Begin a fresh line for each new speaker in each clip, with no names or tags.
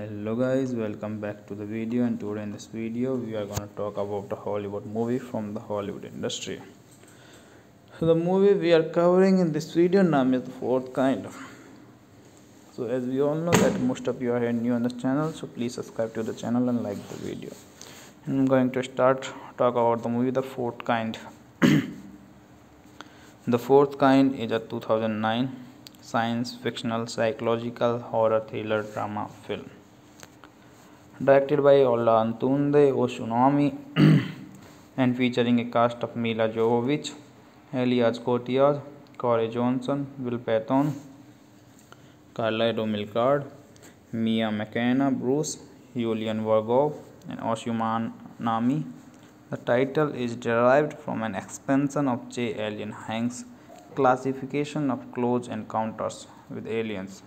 Hello guys welcome back to the video and today in this video we are going to talk about the hollywood movie from the hollywood industry. So the movie we are covering in this video name is the fourth kind. So as we all know that most of you are new on this channel so please subscribe to the channel and like the video. I'm going to start talk about the movie the fourth kind. The fourth kind is a 2009 science fictional psychological horror thriller drama film directed by Ola Antunde Oshunami and featuring a cast of Milla Jovovich, Elias Koteas, Corey Johnson, Will Patton, Carla Milcard, Mia McKenna, Bruce, Julian Vargov, and Oshuman Nami. The title is derived from an expansion of J. Allen Hynek's classification of close encounters with aliens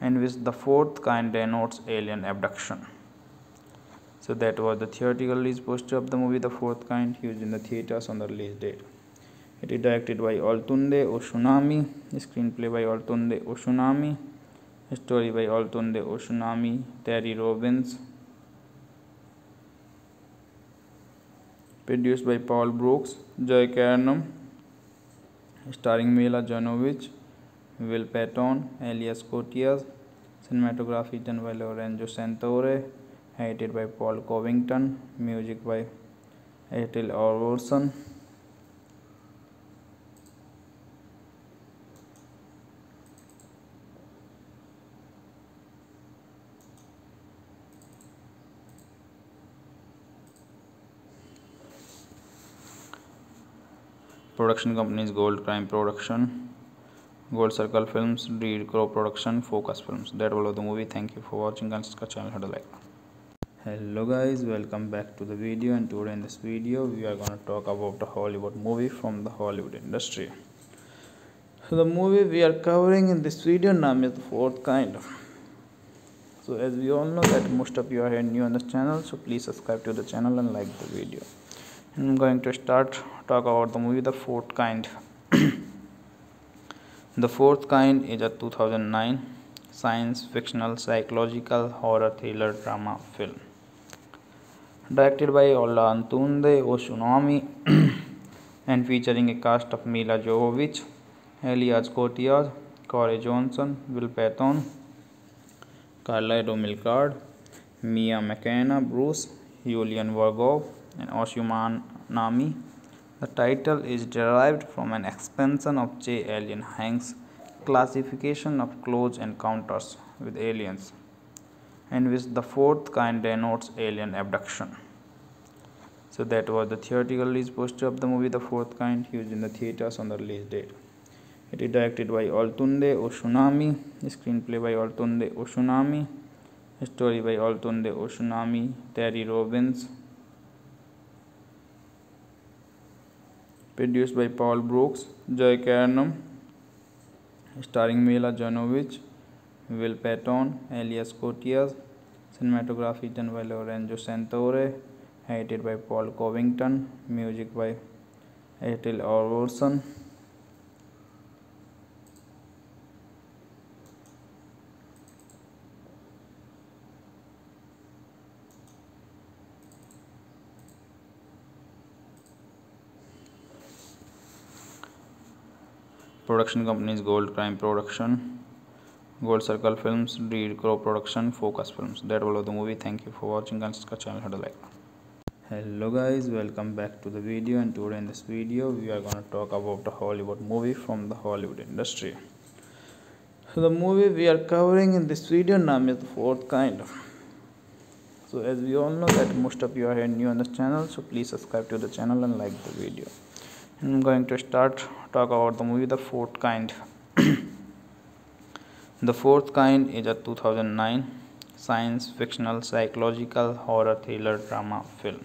and which the fourth kind denotes alien abduction. So that was the theatrical release poster of the movie The Fourth Kind used in the theaters on the release date. It is directed by Olatunde Oshunami, screenplay by Olatunde Oshunami, story by Olatunde Oshunami, Terry Robbins, produced by Paul Brooks, Joy Carnum, starring Milla Jovovich, Will Patton Elias Koteas cinematography done by Lorenzo Senatore edited by Paul Covington music by Atli Orson production company is gold crime production. Gold Circle Films, Reed Crow Production, Focus Films. That was the movie. Thank you for watching and subscribe channel. Hit like. Hello guys, welcome back to the video and today in this video we are to talk about the Hollywood movie from the Hollywood industry. So the movie we are covering in this video name is the fourth kind. So as we all know that most of you are new on this channel so please subscribe to the channel and like the video. I'm going to start talk about the movie The Fourth Kind. The fourth kind is a two science fictional psychological horror thriller drama film directed by they Osunsanmi and featuring a cast of Milla Jovovich Elias Koteas Corey Johnson Will Patton Charlotte Milchard Mia McKenna Bruce Yulian Vergov and Osunsanmi The title is derived from an expansion of J. Allen Hynek's classification of close encounters with aliens in which the fourth kind denotes alien abduction. So that was the theatrical release poster of the movie The Fourth Kind used in the theaters on the release date. It is directed by Olatunde Oshunami, screenplay by Olatunde Oshunami, story by Olatunde Oshunami, Terry Robbins, produced by Paul Brooks, Joy Carnum, starring Milla Jovovich, Will Patton, Elias Koteas, cinematography done by Lorenzo Santore, edited by Paul Covington, music by Ethel Orson. Production companies Gold Crime Production, Gold Circle Films, Reed Crow Production, Focus Films. That was the movie. Thank you for watching and subscribe channel. Hit like. Hello guys, welcome back to the video and today in this video we are going to talk about the Hollywood movie from the Hollywood industry. So the movie we are covering in this video name is the fourth kind. So as we all know that most of you are new on this channel so please subscribe to the channel and like the video. I'm going to start talk about the movie The Fourth Kind. The Fourth Kind is a 2009 science fictional psychological horror thriller drama film.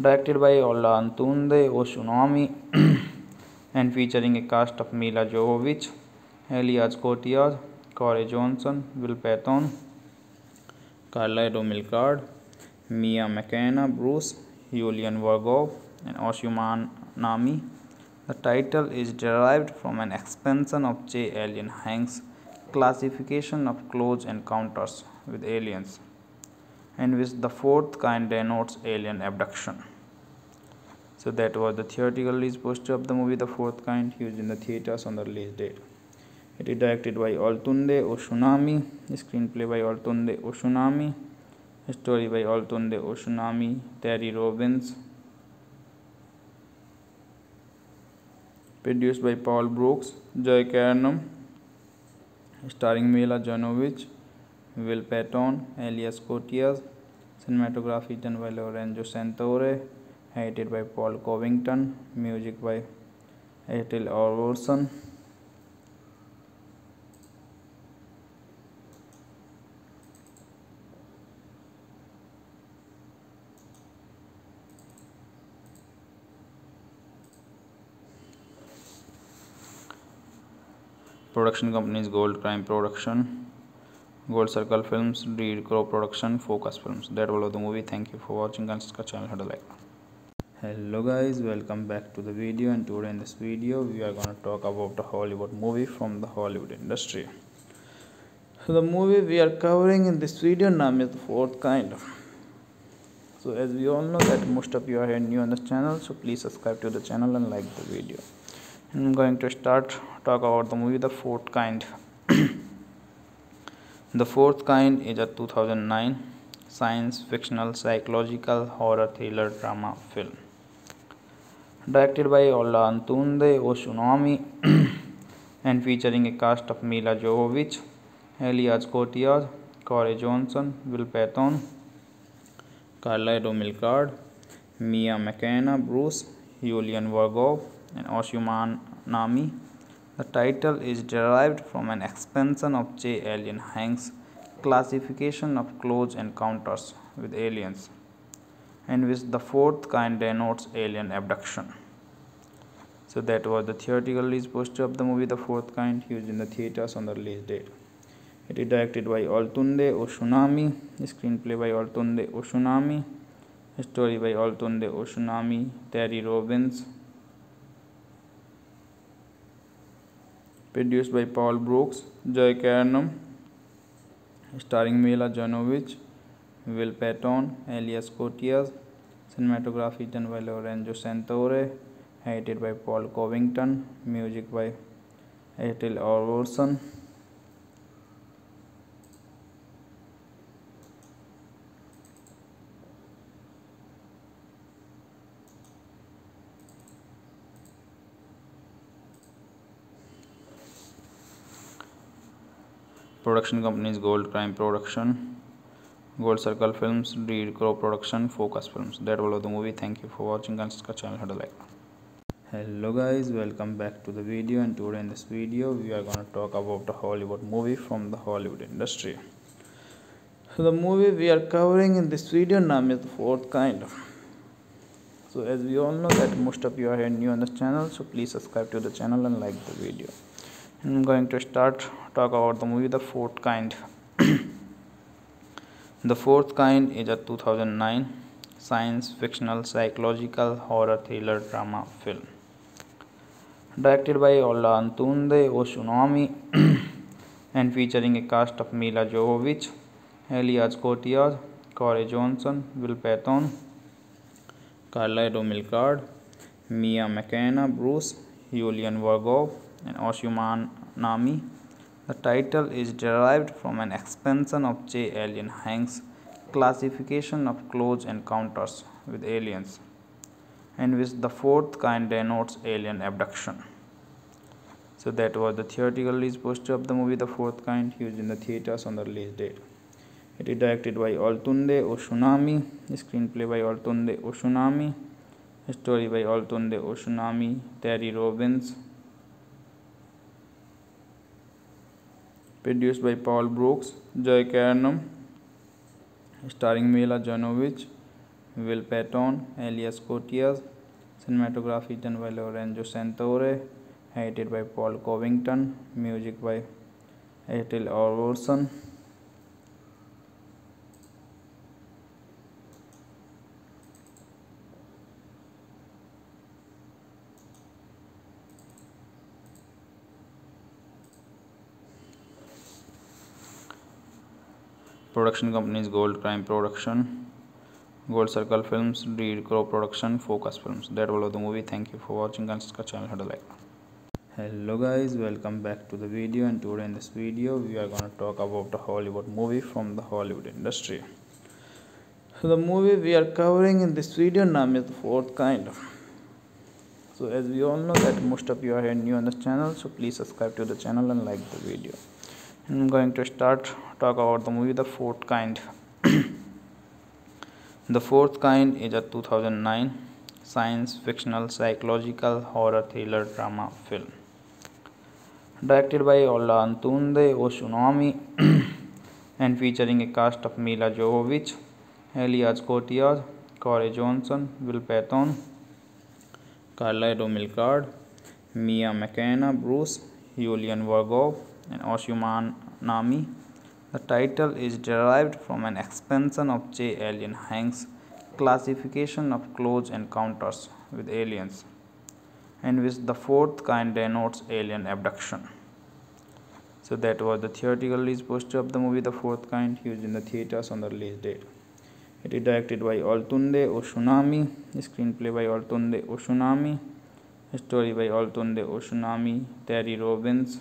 Directed by Ola Antunde Oshunami and featuring a cast of Mila Jovovich, Elias Kotias, Corey Johnson, Will Patton, Carla Romilcard, Mia McKenna, Bruce, Julian Vargov, and Oshuman Nami. The title is derived from an expansion of J. Allen Hynek's classification of close encounters with aliens, in which the fourth kind denotes alien abduction. So that was the theatrical release poster of the movie The Fourth Kind used in the theaters on the release date. It is directed by Altunde Oshunami, screenplay by Altunde Oshunami, story by Altunde Oshunami, Terry Robbins, produced by Paul Brooks, Joy Carnum, starring Mila Jovovich, Will Patton, Elias Koteas, cinematography done by Lorenzo Santore, edited by Paul Covington, music by Ethel Orson. Production companies Gold Crime Production, Gold Circle Films, Reed Crow Production, Focus Films. That was the movie. Thank you for watching. Consider channel how to like. Hello guys, welcome back to the video. And today in this video, we are gonna talk about the Hollywood movie from the Hollywood industry. So the movie we are covering in this video name is the fourth kind. So as we all know that most of you are new on this channel, so please subscribe to the channel and like the video. I'm going to start talk about the movie The Fourth Kind. the Fourth Kind is a 2009 science fictional psychological horror thriller drama film. Directed by Ola Antunde Oshunami and featuring a cast of Mila Jovovich, Elias Kotias, Corey Johnson, Will Patton, Carla Romilcard, Mia McKenna, Bruce, Julian Vargov, and Oshuman Nami. The title is derived from an expansion of J. Allen Hynek's classification of close encounters with aliens, in which the fourth kind denotes alien abduction. So that was the theatrical release poster of the movie The Fourth Kind used in the theaters on the release date. It is directed by Oltunde Oshunami, screenplay by Oltunde Oshunami, story by Oltunde Oshunami, Terry Robbins, produced by Paul Brooks, Joy Carnum, starring Milla Jovovich, Will Patton, Elias Koteas, cinematography done by Lorenzo Santore, edited by Paul Covington, music by Ethel Orson. Production companies Gold Crime Production, Gold Circle Films, Reed Crow Production, Focus Films. That was the movie. Thank you for watching. Consider channel how to like. Hello guys, welcome back to the video. And today in this video, we are gonna talk about the Hollywood movie from the Hollywood industry. So the movie we are covering in this video name is the fourth kind. So as we all know that most of you are new on this channel, so please subscribe to the channel and like the video. I'm going to start talk about the movie The Fourth Kind. the Fourth Kind is a 2009 science fictional psychological horror thriller drama film. Directed by Ola Antunde Oshunami and featuring a cast of Mila Jovovich, Elias Kotias, Corey Johnson, Will Patton, Carla Romilcard, Mia McKenna, Bruce, Julian Vargov, and Oshuman Nami. The title is derived from an expansion of J. Allen Hynek's classification of close encounters with aliens, in which the fourth kind denotes alien abduction. So that was the theatrical release poster of the movie The Fourth Kind used in the theaters on the release date. It is directed by Altunde Oshunami, screenplay by Altunde Oshunami, story by Altunde Oshunami, Terry Robbins, produced by Paul Brooks, Joy Carnum, starring Milla Jovovich, Will Patton, Elias Koteas, cinematography done by Lorenzo Santore, edited by Paul Covington, music by Ethel Orson. Production companies Gold Crime Production, Gold Circle Films, Reed Crow Production, Focus Films. That was the movie. Thank you for watching. Consider channel how to like. Hello guys, welcome back to the video. And today in this video, we are gonna talk about the Hollywood movie from the Hollywood industry. So the movie we are covering in this video name is the fourth kind. So as we all know that most of you are new on this channel, so please subscribe to the channel and like the video. I'm going to start talk about the movie The Fourth Kind. the Fourth Kind is a 2009 science fictional psychological horror thriller drama film directed by Ola Antunde Oshunami and featuring a cast of Mila Jovovich, Elias Koteas, Corey Johnson, Will Patton, Carla Domilcard, Mia McKenna, Bruce, Julian Vargov, and Oshun Nami. The title is derived from an expansion of J. Allen Hynek's classification of close encounters with aliens, in which the fourth kind denotes alien abduction. So that was the theatrical release poster of the movie The Fourth Kind used in the theaters on the release date. It is directed by Olatunde Oshunami, screenplay by Olatunde Oshunami, story by Olatunde Oshunami, Terry Robbins,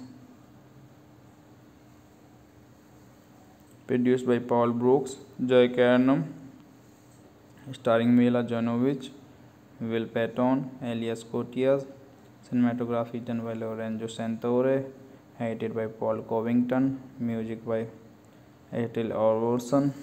produced by Paul Brooks, Joy Carnum, starring Milla Jovovich, Will Patton, Elias Koteas, cinematography done by Lorenzo Santore, edited by Paul Covington, music by Ethel Orson.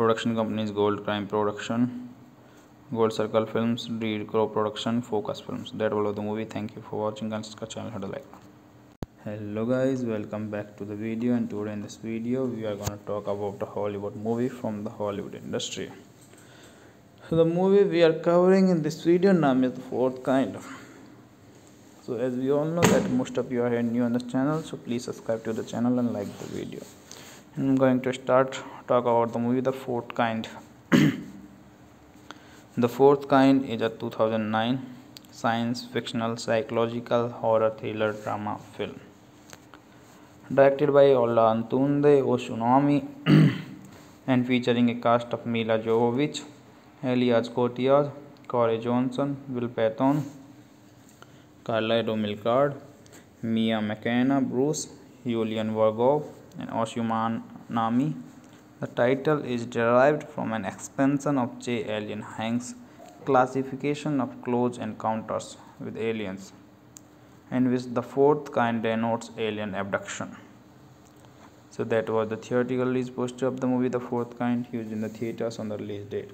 Production companies Gold Crime Production, Gold Circle Films, Reed Crow Production, Focus Films. That was the movie. Thank you for watching. Consider channel how to like. Hello guys, welcome back to the video. And today in this video, we are gonna talk about the Hollywood movie from the Hollywood industry. So the movie we are covering in this video name is the fourth kind. So as we all know that most of you are new on this channel, so please subscribe to the channel and like the video. I'm going to start talk about the movie The Fourth Kind. the Fourth Kind is a 2009 science fictional psychological horror thriller drama film directed by Ola Antunde Oshunami and featuring a cast of Mila Jovovich, Elias Koteas, Corey Johnson, Will Patton, Carla Domilcard, Mia McKenna, Bruce, Julian Vargov, and Oshun Nami. The title is derived from an expansion of J. Allen Hynek's classification of close encounters with aliens, in which the fourth kind denotes alien abduction. So that was the theatrical release poster of the movie The Fourth Kind used in the theaters on the release date.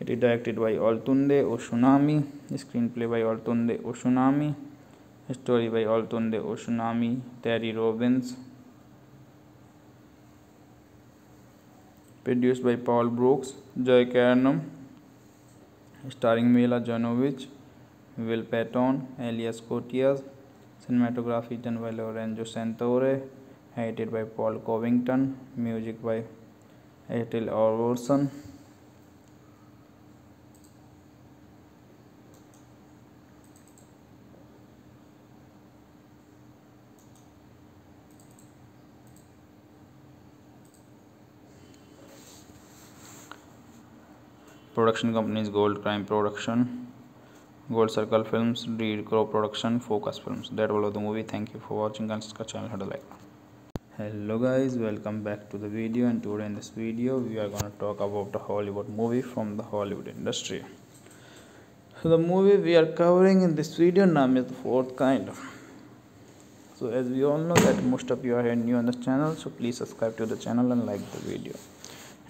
It is directed by Olatunde Oshunami, screenplay by Olatunde Oshunami, story by Olatunde Oshunami, Terry Robbins, produced by Paul Brooks, Joy Carnum, starring Milla Jovovich, Will Patton, Elias Koteas, cinematography done by Lorenzo Santore, edited by Paul Covington, music by Ethel Orson. Production companies Gold Crime Production, Gold Circle Films, Reed Crow Production, Focus Films. That was the movie. Thank you for watching. Consider channel how to like. Hello guys, welcome back to the video. And today in this video, we are gonna talk about the Hollywood movie from the Hollywood industry. So the movie we are covering in this video name is the fourth kind. so as we all know that most of you are new on this channel so please subscribe to the channel and like the video and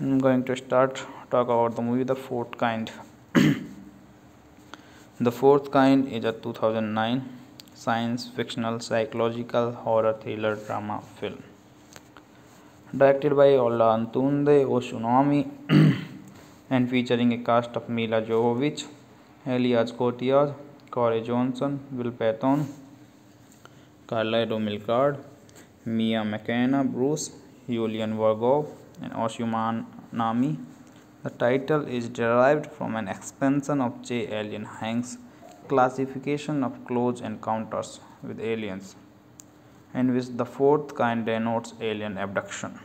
i'm going to start talk about the movie the fourth kind the fourth kind is a 2009 science fictional psychological horror thriller drama film directed by Ola Antunde Oshunami and featuring a cast of Mila Jovovich, Elias Kotias, Corey Johnson, Will Patton, Carla Romilcard, Mia McKenna, Bruce, Julian Vargov, and Oshuman Nami. The title is derived from an expansion of J. Allen Hynek's classification of close encounters with aliens, in which the fourth kind denotes alien abduction.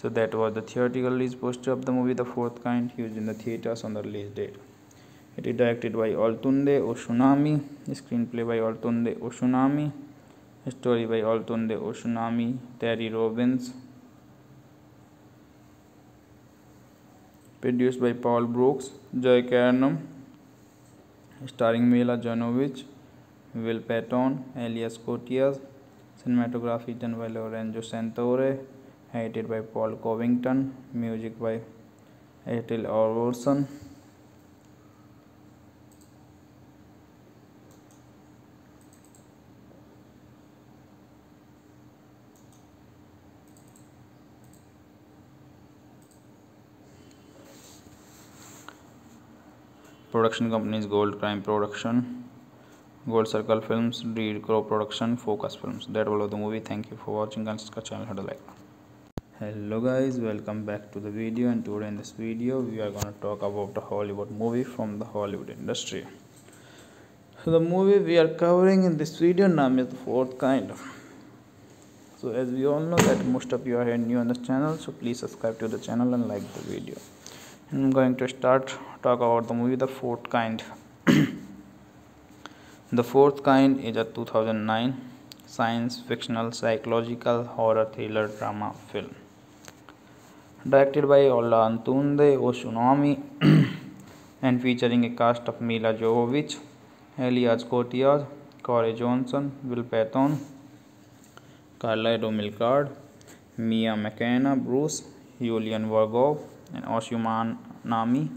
So that was the theatrical release poster of the movie The Fourth Kind used in the theaters on the release date. It is directed by Altunde Oshunami, screenplay by Altunde Oshunami, story by Altunde Oshunami, Terry Robbins, produced by Paul Brooks, Joy Carnum, starring Mila Jovovich, Will Patton, Elias Koteas, cinematography done by Lorenzo Santore, edited by Paul Covington, music by Ethel Orson. Production companies Gold Crime Production, Gold Circle Films, Reed Crow Production, Focus Films. That was the movie. Thank you for watching. And subscribe channel. Hit like. Hello guys, welcome back to the video. And today in this video, we are gonna talk about the Hollywood movie from the Hollywood industry. So the movie we are covering in this video name is the fourth kind. So as we all know that most of you are new on this channel, so please subscribe to the channel and like the video. I'm going to start talk about the movie The Fourth Kind. the Fourth Kind is a 2009 science fictional psychological horror thriller drama film. Directed by Ola Antunde Oshunami and featuring a cast of Mila Jovovich, Elias Kotias, Corey Johnson, Will Patton, Carla Romilcard, Mia McKenna, Bruce, Julian Vargov, and Oshuman Nami.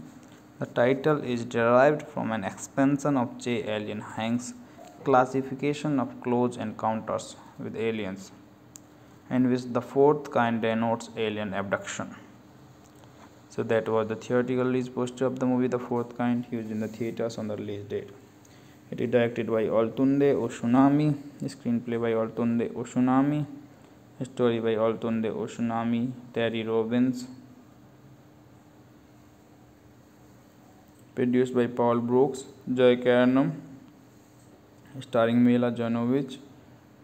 The title is derived from an expansion of J. Allen Hynek's classification of close encounters with aliens, in which the fourth kind denotes alien abduction. So that was the theatrical release poster of the movie The Fourth Kind used in the theaters on the release date. It is directed by Altunde Oshunami, screenplay by Altunde Oshunami, story by Altunde Oshunami, Terry Robbins, produced by Paul Brooks, Joy Carnum, starring Mila Jovovich,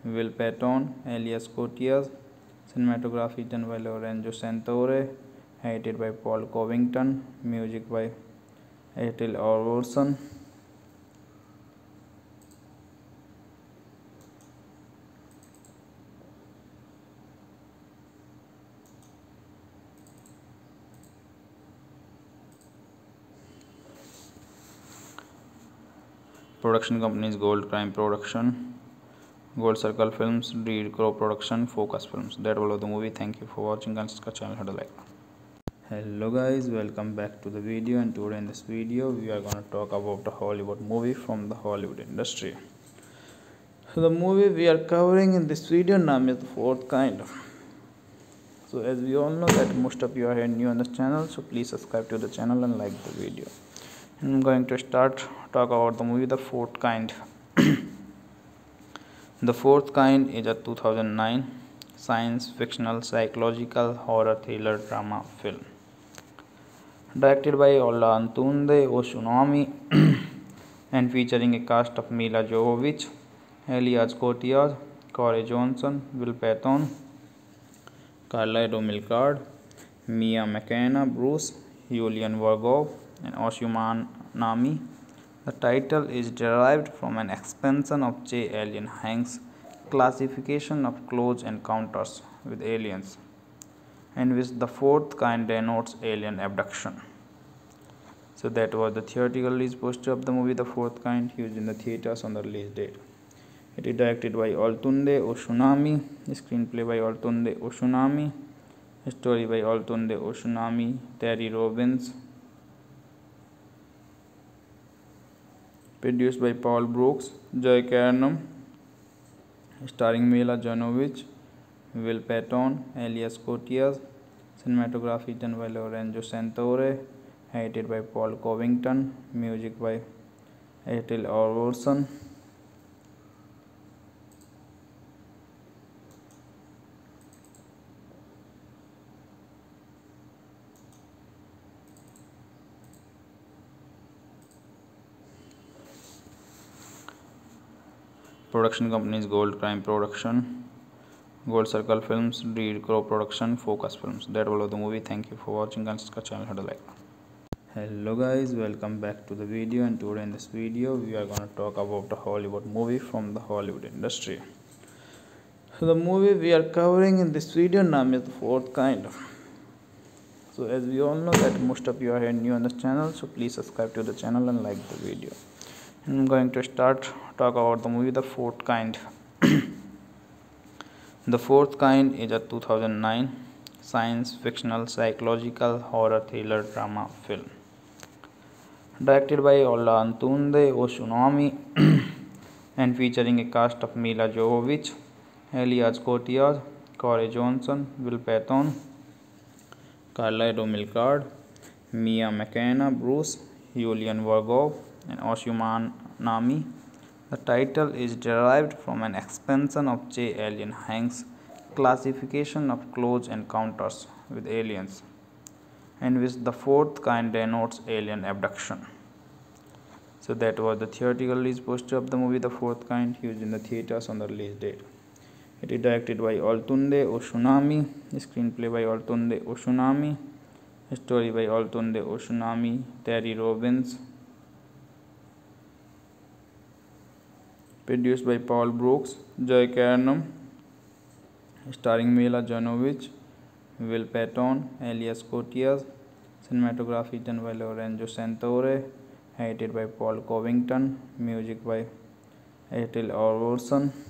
Will Patton, Elias Koteas, cinematography done by Lorenzo Santore, edited by Paul Covington, music by Ethel Orson. Production companies Gold Crime Production, Gold Circle Films, Reed Crow Production, Focus Films. That was the movie. Thank you for watching and subscribe channel. Hit like. Hello guys, welcome back to the video. And today in this video, we are gonna talk about the Hollywood movie from the Hollywood industry. So the movie we are covering in this video name is the fourth kind. So as we all know that most of you are new on this channel, so please subscribe to the channel and like the video. I'm going to start talk about the movie The Fourth Kind. the Fourth Kind is a 2009 science fictional psychological horror thriller drama film. Directed by Ola Antunde Oshunami and featuring a cast of Mila Jovovich, Elias Koteas, Corey Johnson, Will Patton, Carla Romilcard, Mia McKenna, Bruce, Julian Vargov, and Oshuman Nami. The title is derived from an expansion of J. Allen Hynek's classification of close encounters with aliens, in which the fourth kind denotes alien abduction. So that was the theatrical release poster of the movie The Fourth Kind used in the theaters on the release date. It is directed by Altunde Oshunami. Screenplay by Altunde Oshunami. Story by Altunde Oshunami. Terry Robbins. Produced by Paul Brooks. Joy Carnum. Starring Mila Jovovich. Will Patton. Elias Koteas. Cinematography done by Lorenzo Santore. Edited by Paul Covington. Music by Ethel Orson. Production companies Gold Crime Production, Gold Circle Films, Reed Crow Production, Focus Films. That was the movie. Thank you for watching. Consider channel how to like. Hello guys, welcome back to the video. And today in this video, we are gonna talk about the Hollywood movie from the Hollywood industry. So the movie we are covering in this video name is the fourth kind. So as we all know that most of you are new on this channel, so please subscribe to the channel and like the video. I'm going to start talk about the movie The Fourth Kind. the Fourth Kind is a 2009 science fictional psychological horror thriller drama film directed by Ola Antunde Oshunami and featuring a cast of Mila Jovovich, Elias Koteas, Corey Johnson, Will Patton, Carla Romilcard, Mia McKenna, Bruce, Julian Vargov, and Oshun Nami. The title is derived from an expansion of J. Allen Hynek's classification of close encounters with aliens, in which the fourth kind denotes alien abduction. So that was the theatrical release poster of the movie The Fourth Kind used in the theaters on the release date. It is directed by Olatunde Oshunami, screenplay by Olatunde Oshunami, story by Olatunde Oshunami, Terry Robbins, produced by Paul Brooks, Joy Carnum, starring Milla Jovovich, Will Patton, Elias Koteas, cinematography done by Lorenzo Santore, edited by Paul Covington, music by Ethel Orson.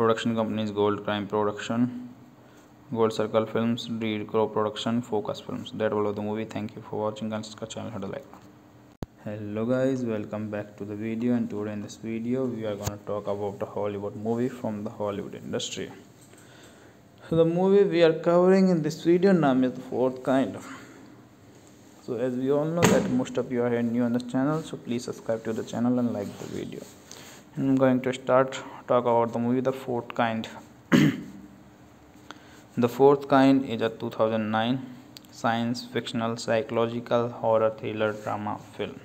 Production companies Gold Crime Production, Gold Circle Films, Reed Crow Production, Focus Films. That was the movie. Thank you for watching. Consider channel how to like. Hello guys, welcome back to the video. And today in this video, we are gonna talk about the Hollywood movie from the Hollywood industry. So the movie we are covering in this video name is the fourth kind. So as we all know that most of you are new on this channel, so please subscribe to the channel and like the video. I'm going to start talk about the movie The Fourth Kind. the Fourth Kind is a 2009 science fictional psychological horror thriller drama film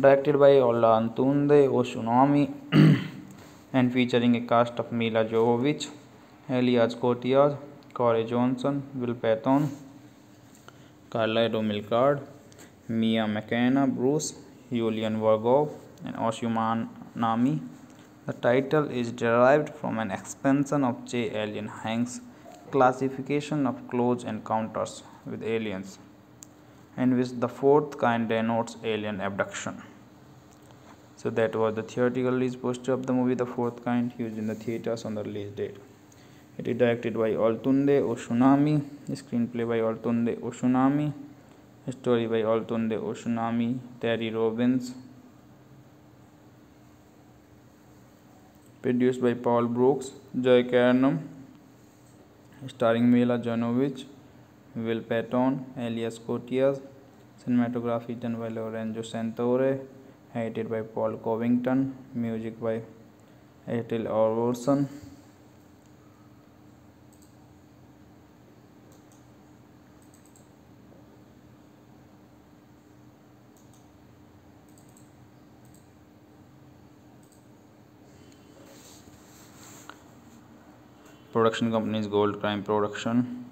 directed by Ola Antunde Oshunami and featuring a cast of Mila Jovovich, Elias Koteas, Corey Johnson, Will Patton, Carla Romilcard, Mia McKenna, Bruce, Julian Vargov, and Oshun Nami. The title is derived from an expansion of J. Allen Hynek's classification of close encounters with aliens, in which the fourth kind denotes alien abduction. So that was the theatrical release poster of the movie The Fourth Kind used in the theaters on the release date. It is directed by Altunde Oshunami, screenplay by Altunde Oshunami, story by Altunde Oshunami, Terry Robbins, produced by Paul Brooks, Joy Carnum, starring Milla Jovovich, Will Patton, Elias Koteas, cinematography done by Lorenzo Santore, edited by Paul Covington, music by Ethel Orson. Production companies Gold Crime Production,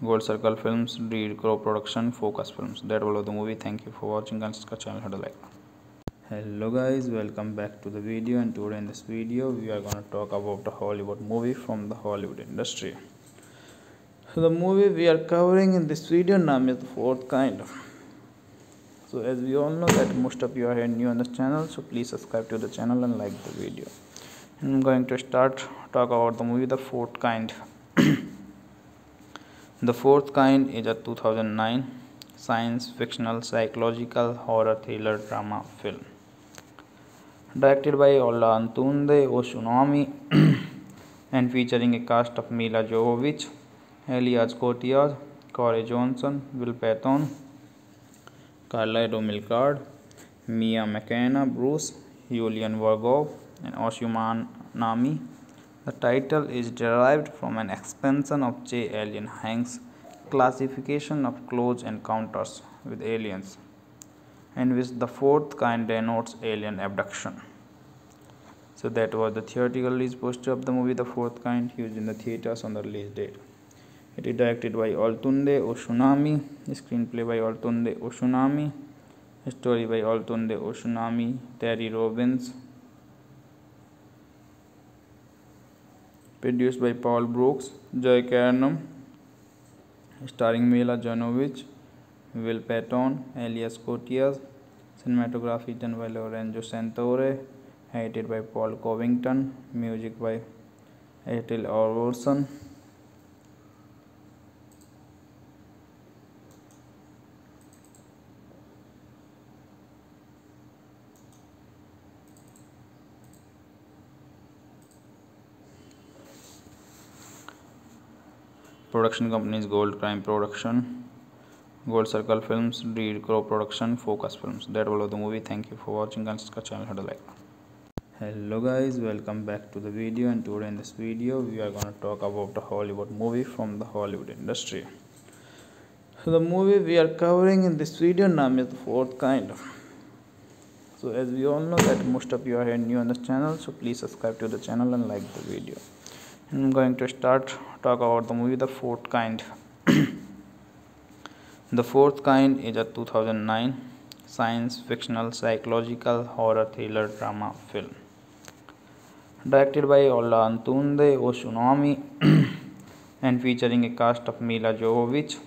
Gold Circle Films, Reed Crow Production, Focus Films. That was the movie. Thank you for watching. Consider channel how to like. hello guys welcome back to the video and today in this video we are going to talk about the hollywood movie from the hollywood industry so the movie we are covering in this video name is the fourth kind so as we all know that most of you are new on this channel so please subscribe to the channel and like the video and i'm going to start talk about the movie the fourth kind the fourth kind is a 2009 science fictional psychological horror thriller drama film directed by Ola Antunde Oshunami and featuring a cast of Mila Jovovich, Elias Kotias, Corey Johnson, Will Patton, Carla Romilcard, Mia McKenna, Bruce, Julian Vargov, and Oshuman Nami. The title is derived from an expansion of J. Allen Hynek's classification of close encounters with aliens in which the fourth kind denotes alien abduction. So that was the theatrical release poster of the movie The Fourth Kind used in the theaters on the release date. It is directed by Altunde Oshunami, screenplay by Altunde Oshunami, story by Altunde Oshunami, Terry Robbins, produced by Paul Brooks, Joy Carnum, starring Milla Jovovich, Will Patton, Elias Koteas, cinematography done by Lorenzo Santore, edited by Paul Covington, music by Ethel Orson. Production companies Gold Crime Production, Gold Circle Films, Reed Crow Production, Focus Films. That was the movie. Thank you for watching. And subscribe channel. Hit like. Hello guys, welcome back to the video. And today in this video, we are going to talk about the Hollywood movie from the Hollywood industry. So the movie we are covering in this video name is the fourth kind. So as we all know that most of you are new on this channel, so please subscribe to the channel and like the video. I'm going to start talk about the movie The Fourth Kind. The Fourth Kind is a 2009 science fictional psychological horror thriller drama film. Directed by Ola Antunde Oshunami and featuring a cast of Mila Jovovich,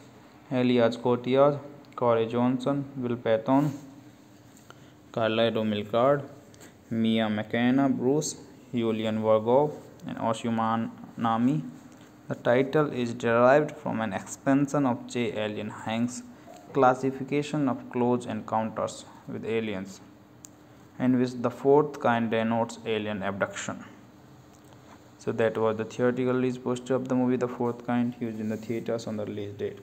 Elias Kotias, Corey Johnson, Will Patton, Carla Romilcard, Mia McKenna, Bruce, Julian Vargov, and Oshuman Nami. The title is derived from an expansion of J. Allen Hynek's classification of close encounters with aliens, in which the fourth kind denotes alien abduction. So that was the theatrical release poster of the movie The Fourth Kind used in the theaters on the release date.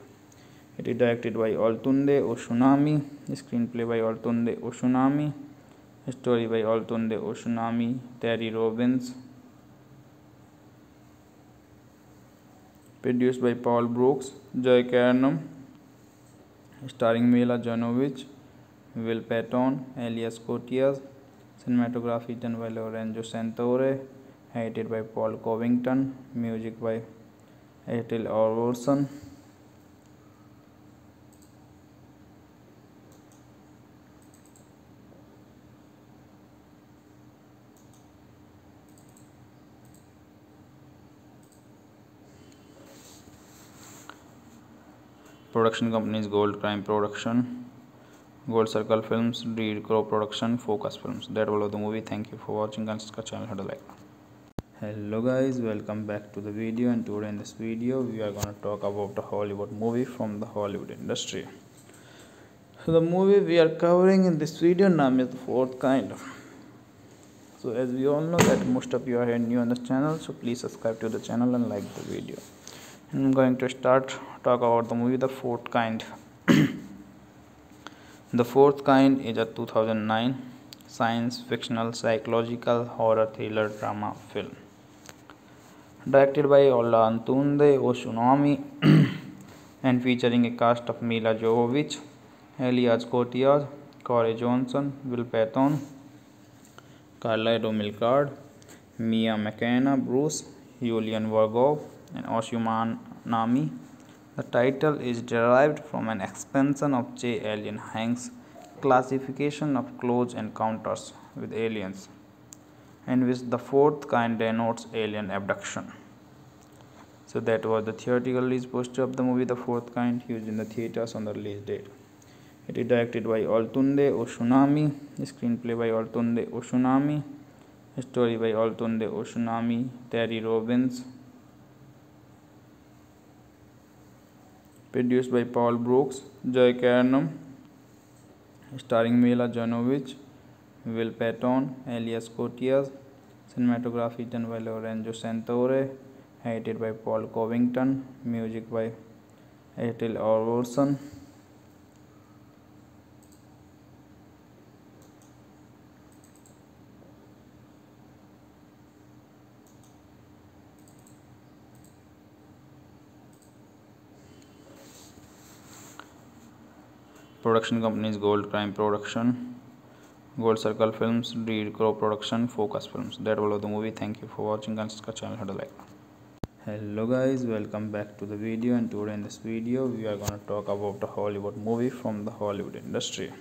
It is directed by Altunde Oshunami, screenplay by Altunde Oshunami, story by Altunde Oshunami, Terry Robbins, produced by Paul Brooks, Joy Carnum, starring Mila Jovovich, Will Patton, Elias Koteas, cinematography done by Lorenzo Santore, edited by Paul Covington, music by Ethel Orson. Production companies Gold Crime Production, Gold Circle Films, Reed Crow Production, Focus Films. That was the movie. Thank you for watching and subscribe channel. Like. Hello guys, welcome back to the video. And today in this video, we are going to talk about the Hollywood movie from the Hollywood industry. So the movie we are covering in this video name is the fourth kind. So as we all know that most of you are new on this channel, so please subscribe to the channel and like the video. I'm going to start talk about the movie The Fourth Kind. the Fourth Kind is a 2009 science fictional psychological horror thriller drama film. Directed by Ola Antunde Oshunami and featuring a cast of Mila Jovovich, Elias Koteas, Corey Johnson, Will Patton, Carla Romilcard, Mia McKenna, Bruce, Julian Vargov, and Oshuman Nami. The title is derived from an expansion of J. Allen Hynek's classification of close encounters with aliens, in which the fourth kind denotes alien abduction. So that was the theatrical release poster of the movie The Fourth Kind used in the theaters on the release date. It is directed by Altunde Oshunami, screenplay by Altunde Oshunami, story by Altunde Oshunami, Terry Robbins, produced by Paul Brooks, Joy Carnum, starring Mila Jovovich, Will Patton, Elias Koteas, cinematography done by Lorenzo Santore, edited by Paul Covington, music by Ethel Orson. Production companies Gold Crime Production, Gold Circle Films, Reed Crow Production, Focus Films. That was the movie. Thank you for watching. Consider channel how to like. Hello guys, welcome back to the video. And today in this video, we are gonna talk about the Hollywood movie from the Hollywood industry.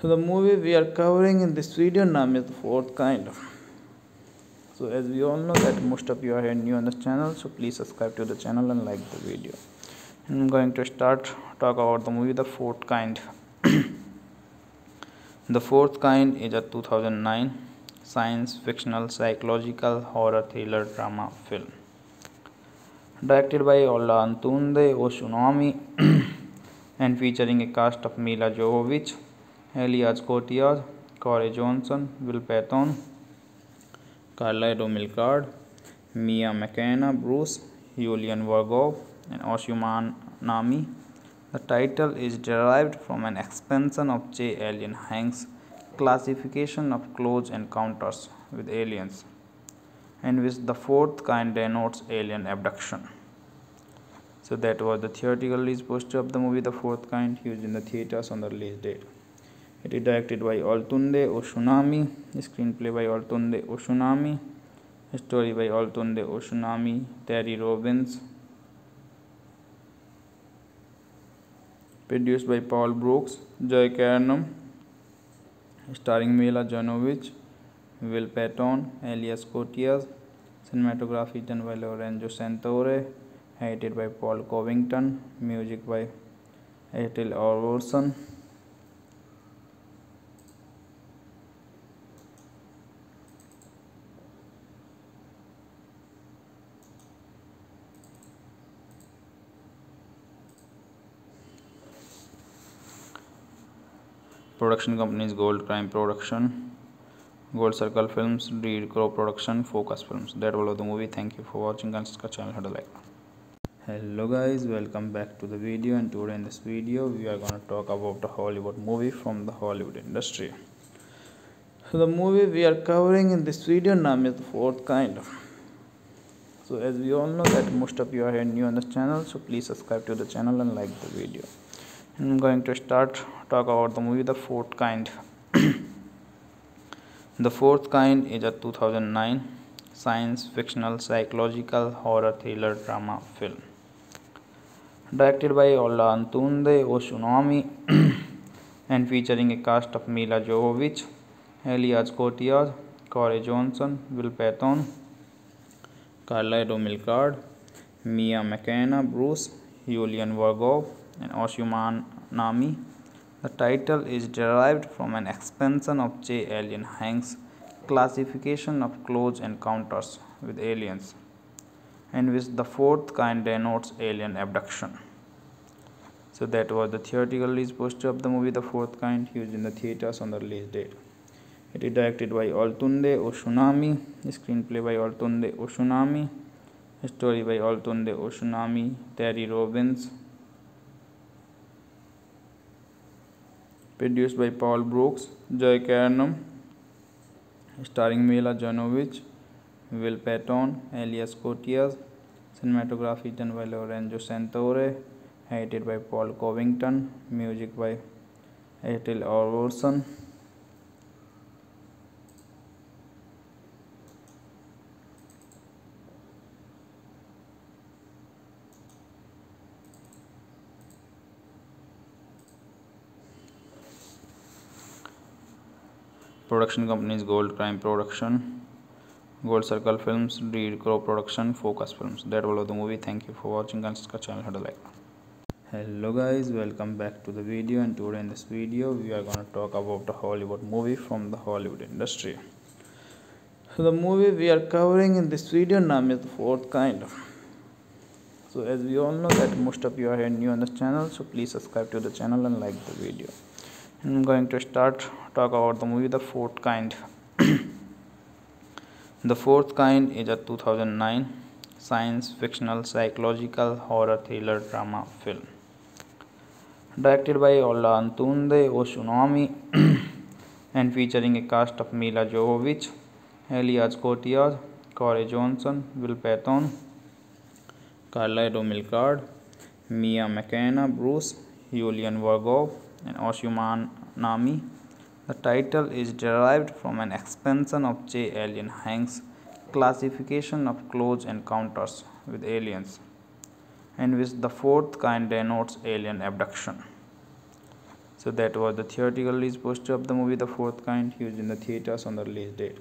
So the movie we are covering in this video name is the fourth kind. So as we all know that most of you are new on this channel, so please subscribe to the channel and like the video. I'm going to start talk about the movie The Fourth Kind. the Fourth Kind is a 2009 science fictional psychological horror thriller drama film directed by Olatunde Oshunami and featuring a cast of Mila Jovovich, Elias Koteas, Corey Johnson, Will Patton, Carla Romilcard, Mia McKenna, Bruce, Julian Vargov, and Oshun Nami. The title is derived from an expansion of J. Allen Hynek's classification of close encounters with aliens, in which the fourth kind denotes alien abduction. So that was the theatrical release poster of the movie The Fourth Kind used in the theaters on the release date. It is directed by Altunde Oshunami, screenplay by Altunde Oshunami, story by Altunde Oshunami, Terry Robbins, produced by Paul Brooks, Joy Carnum, starring Milla Jovovich, Will Patton, Elias Koteas, cinematography done by Lorenzo Santore, edited by Paul Covington, music by Ethel Orson. Production companies Gold Crime Production, Gold Circle Films, Reed Crow Production, Focus Films. That was the movie. Thank you for watching. Consider channel how to like. Hello guys, welcome back to the video. And today in this video, we are gonna talk about the Hollywood movie from the Hollywood industry. So the movie we are covering in this video name is the fourth kind. So as we all know that most of you are new on this channel, so please subscribe to the channel and like the video. I'm going to start talk about the movie The Fourth Kind. the Fourth Kind is a 2009 science fictional psychological horror thriller drama film directed by Olatunde Oshunami and featuring a cast of Mila Jovovich, Elias Koteas, Corey Johnson, Will Patton, Carla Romilcard, Mia McKenna, Bruce, Julian Vargov, and Oshun Nami. The title is derived from an expansion of J. Allen Hynek's classification of close encounters with aliens, in which the fourth kind denotes alien abduction. So that was the theatrical release poster of the movie The Fourth Kind used in the theaters on the release date. It is directed by Olatunde Oshunami, screenplay by Olatunde Oshunami, story by Olatunde Oshunami, Terry Robbins, produced by Paul Brooks, Joy Carnum, starring Milla Jovovich, Will Patton, Elias Koteas, cinematography done by Lorenzo Santore, edited by Paul Covington, music by Ethel Orson. Production companies Gold Crime Production, Gold Circle Films, Reed Crow Production, Focus Films. That was the movie. Thank you for watching. And subscribe channel. Hit like. Hello guys, welcome back to the video. And today in this video, we are gonna talk about the Hollywood movie from the Hollywood industry. So the movie we are covering in this video name is the fourth kind. So as we all know that most of you are new on this channel, so please subscribe to the channel and like the video. I'm going to start talk about the movie The Fourth Kind. the Fourth Kind is a 2009 science fictional psychological horror thriller drama film directed by Ola Antunde Oshunami and featuring a cast of Mila Jovovich, Elias Kotias, Corey Johnson, Will Patton, Carla Romilcard, Mia McKenna, Bruce, Julian Vargov, and Oshuman Nami. The title is derived from an expansion of J. Allen Hynek's classification of close encounters with aliens, in which the fourth kind denotes alien abduction. So that was the theatrical release poster of the movie The Fourth Kind used in the theaters on the release date.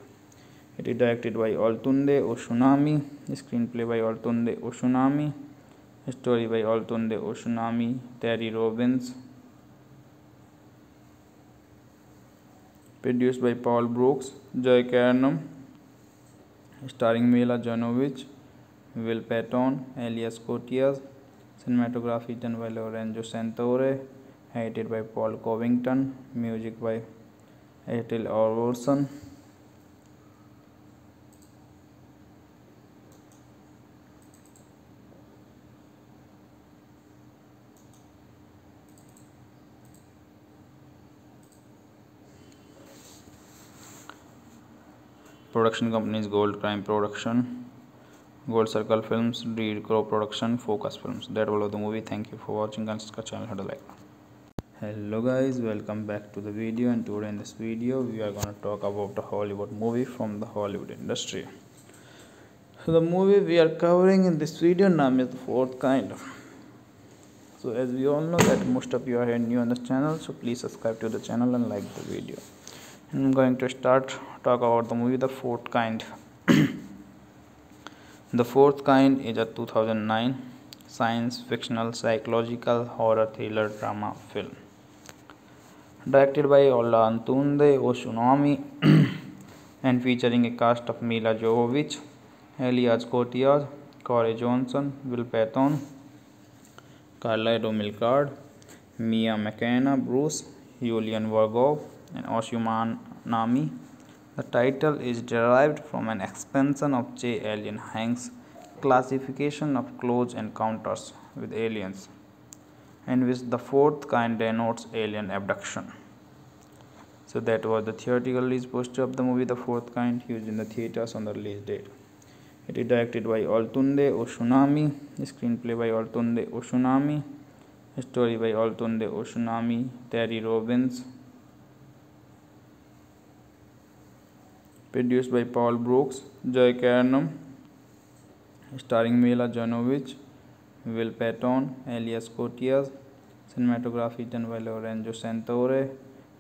It is directed by Olatunde Oshunami, screenplay by Olatunde Oshunami, story by Olatunde Oshunami, Terry Robbins, produced by Paul Brooks, Joy Carnum, starring Mila Jovovich, Will Patton, Elias Koteas, cinematography done by Lorenzo Santore, edited by Paul Covington, music by Ethel Orson. Production companies Gold Crime Production, Gold Circle Films, Reed Crow Production, Focus Films. That was the movie. Thank you for watching and subscribe channel. Hit like. Hello guys, welcome back to the video. And today in this video, we are gonna talk about the Hollywood movie from the Hollywood industry. So the movie we are covering in this video name is the fourth kind. So as we all know that most of you are new on this channel, so please subscribe to the channel and like the video. I'm going to start talk about the movie The Fourth Kind. the Fourth Kind is a 2009 science fictional psychological horror thriller drama film directed by Ola Antunde Oshunami and featuring a cast of Mila Jovovich, Elias Koteas, Corey Johnson, Will Patton, Carla Romilcard, Mia McKenna, Bruce, Julian Vargov, and Oshuman Nami. The title is derived from an expansion of J. Allen Hynek's classification of close encounters with aliens, in which the fourth kind denotes alien abduction. So that was the theatrical release poster of the movie The Fourth Kind used in the theaters on the release date. It is directed by Altunde Oshunami, screenplay by Altunde Oshunami, story by Altunde Oshunami, Terry Robbins, produced by Paul Brooks, Joy Carnum, starring Milla Jovovich, Will Patton, Elias Koteas, cinematography done by Lorenzo Santore,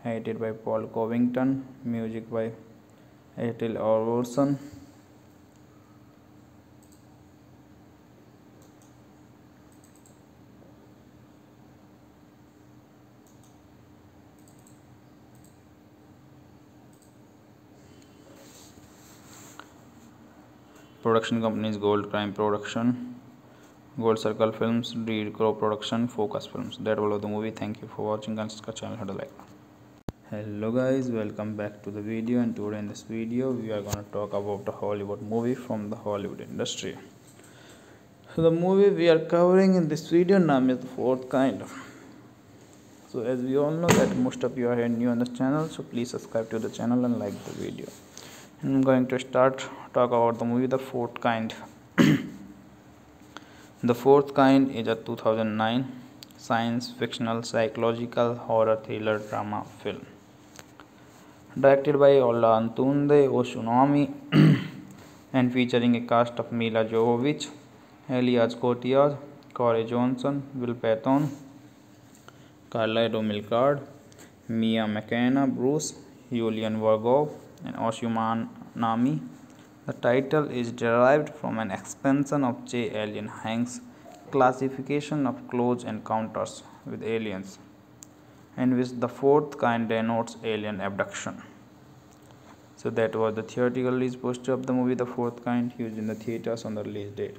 edited by Paul Covington, music by Ethel Orson. Production companies Gold Crime Production, Gold Circle Films, Reed Crow Production, Focus Films. That was the movie. Thank you for watching and subscribe channel. Hit like. Hello guys, welcome back to the video. And today in this video, we are gonna talk about the Hollywood movie from the Hollywood industry. So the movie we are covering in this video name is the fourth kind. So as we all know that most of you are new on this channel, so please subscribe to the channel and like the video. I'm going to start talk about the movie The Fourth Kind. the Fourth Kind is a 2009 science fictional psychological horror thriller drama film directed by Ola Antunde Oshunami and featuring a cast of Mila Jovovich, Elias Koteas, Corey Johnson, Will Patton, Carla Romilcard, Mia McKenna, Bruce, Yulian Vargov and Oshuman Nami. The title is derived from an expansion of J. Allen Hynek's classification of close encounters with aliens, in which the fourth kind denotes alien abduction. So that was the theatrical release poster of the movie The Fourth Kind used in the theaters on the release date.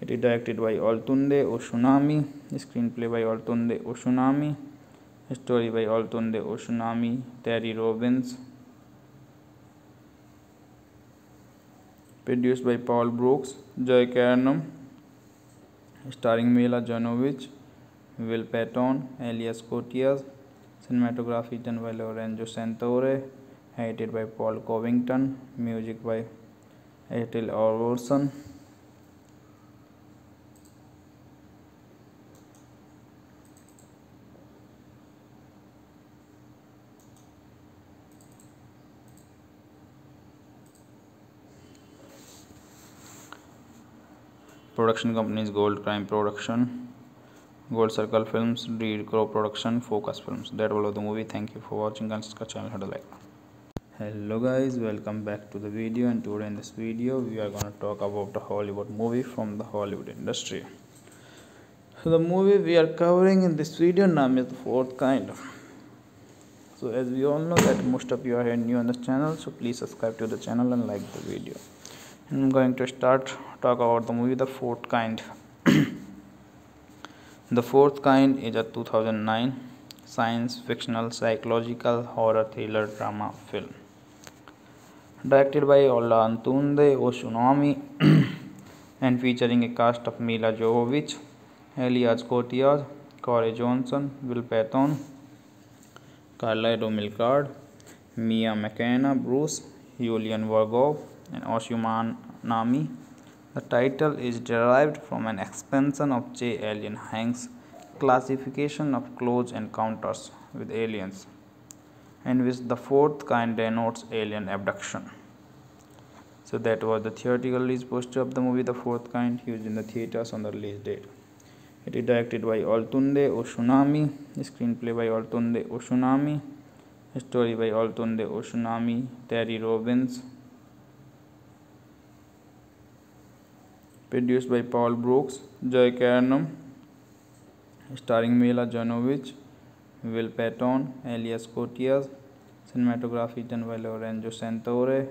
It is directed by Altunde Oshunami, screenplay by Altunde Oshunami, story by Altunde Oshunami, Terry Robbins, produced by Paul Brooks, Joy Carnum, starring Mila Jovovich, Will Patton, Elias Koteas, cinematography done by Lorenzo Santore, edited by Paul Covington, music by Ethel Orson. Production companies Gold Crime Production, Gold Circle Films, Reed Crow Production, Focus Films. That was the movie. Thank you for watching. Consider channel hit like. Hello guys, welcome back to the video. And today in this video, we are gonna talk about the Hollywood movie from the Hollywood industry. So the movie we are covering in this video name is the fourth kind. So as we all know that most of you are new on this channel, so please subscribe to the channel and like the video. I'm going to start talk about the movie The Fourth Kind. the Fourth Kind is a 2009 science fictional psychological horror thriller drama film directed by Olatunde Oshunami and featuring a cast of Mila Jovovich, Elias Koteas, Corey Johnson, Will Patton, Carla Romilcard, Mia McKenna, Bruce, Julian Vargov, and Oshuman Nami. The title is derived from an expansion of J. Allen Hynek's classification of close encounters with aliens, in which the fourth kind denotes alien abduction. So that was the theatrical release poster of the movie The Fourth Kind used in the theaters on the release date. It is directed by Olatunde Oshunami, screenplay by Olatunde Oshunami, story by Olatunde Oshunami, Terry Robbins, produced by Paul Brooks, Joy Carnum, starring Milla Jovovich, Will Patton, Elias Koteas, cinematography done by Lorenzo Santore,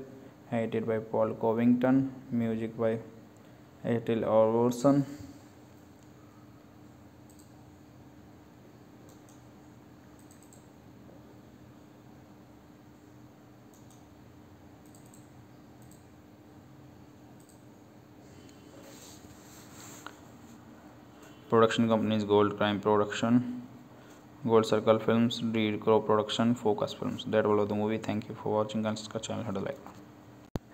edited by Paul Covington, music by Ethel Orson. Production companies Gold Crime Production, Gold Circle Films, Reed Crow Production, Focus Films. That was the movie. Thank you for watching. Consider channel hit like.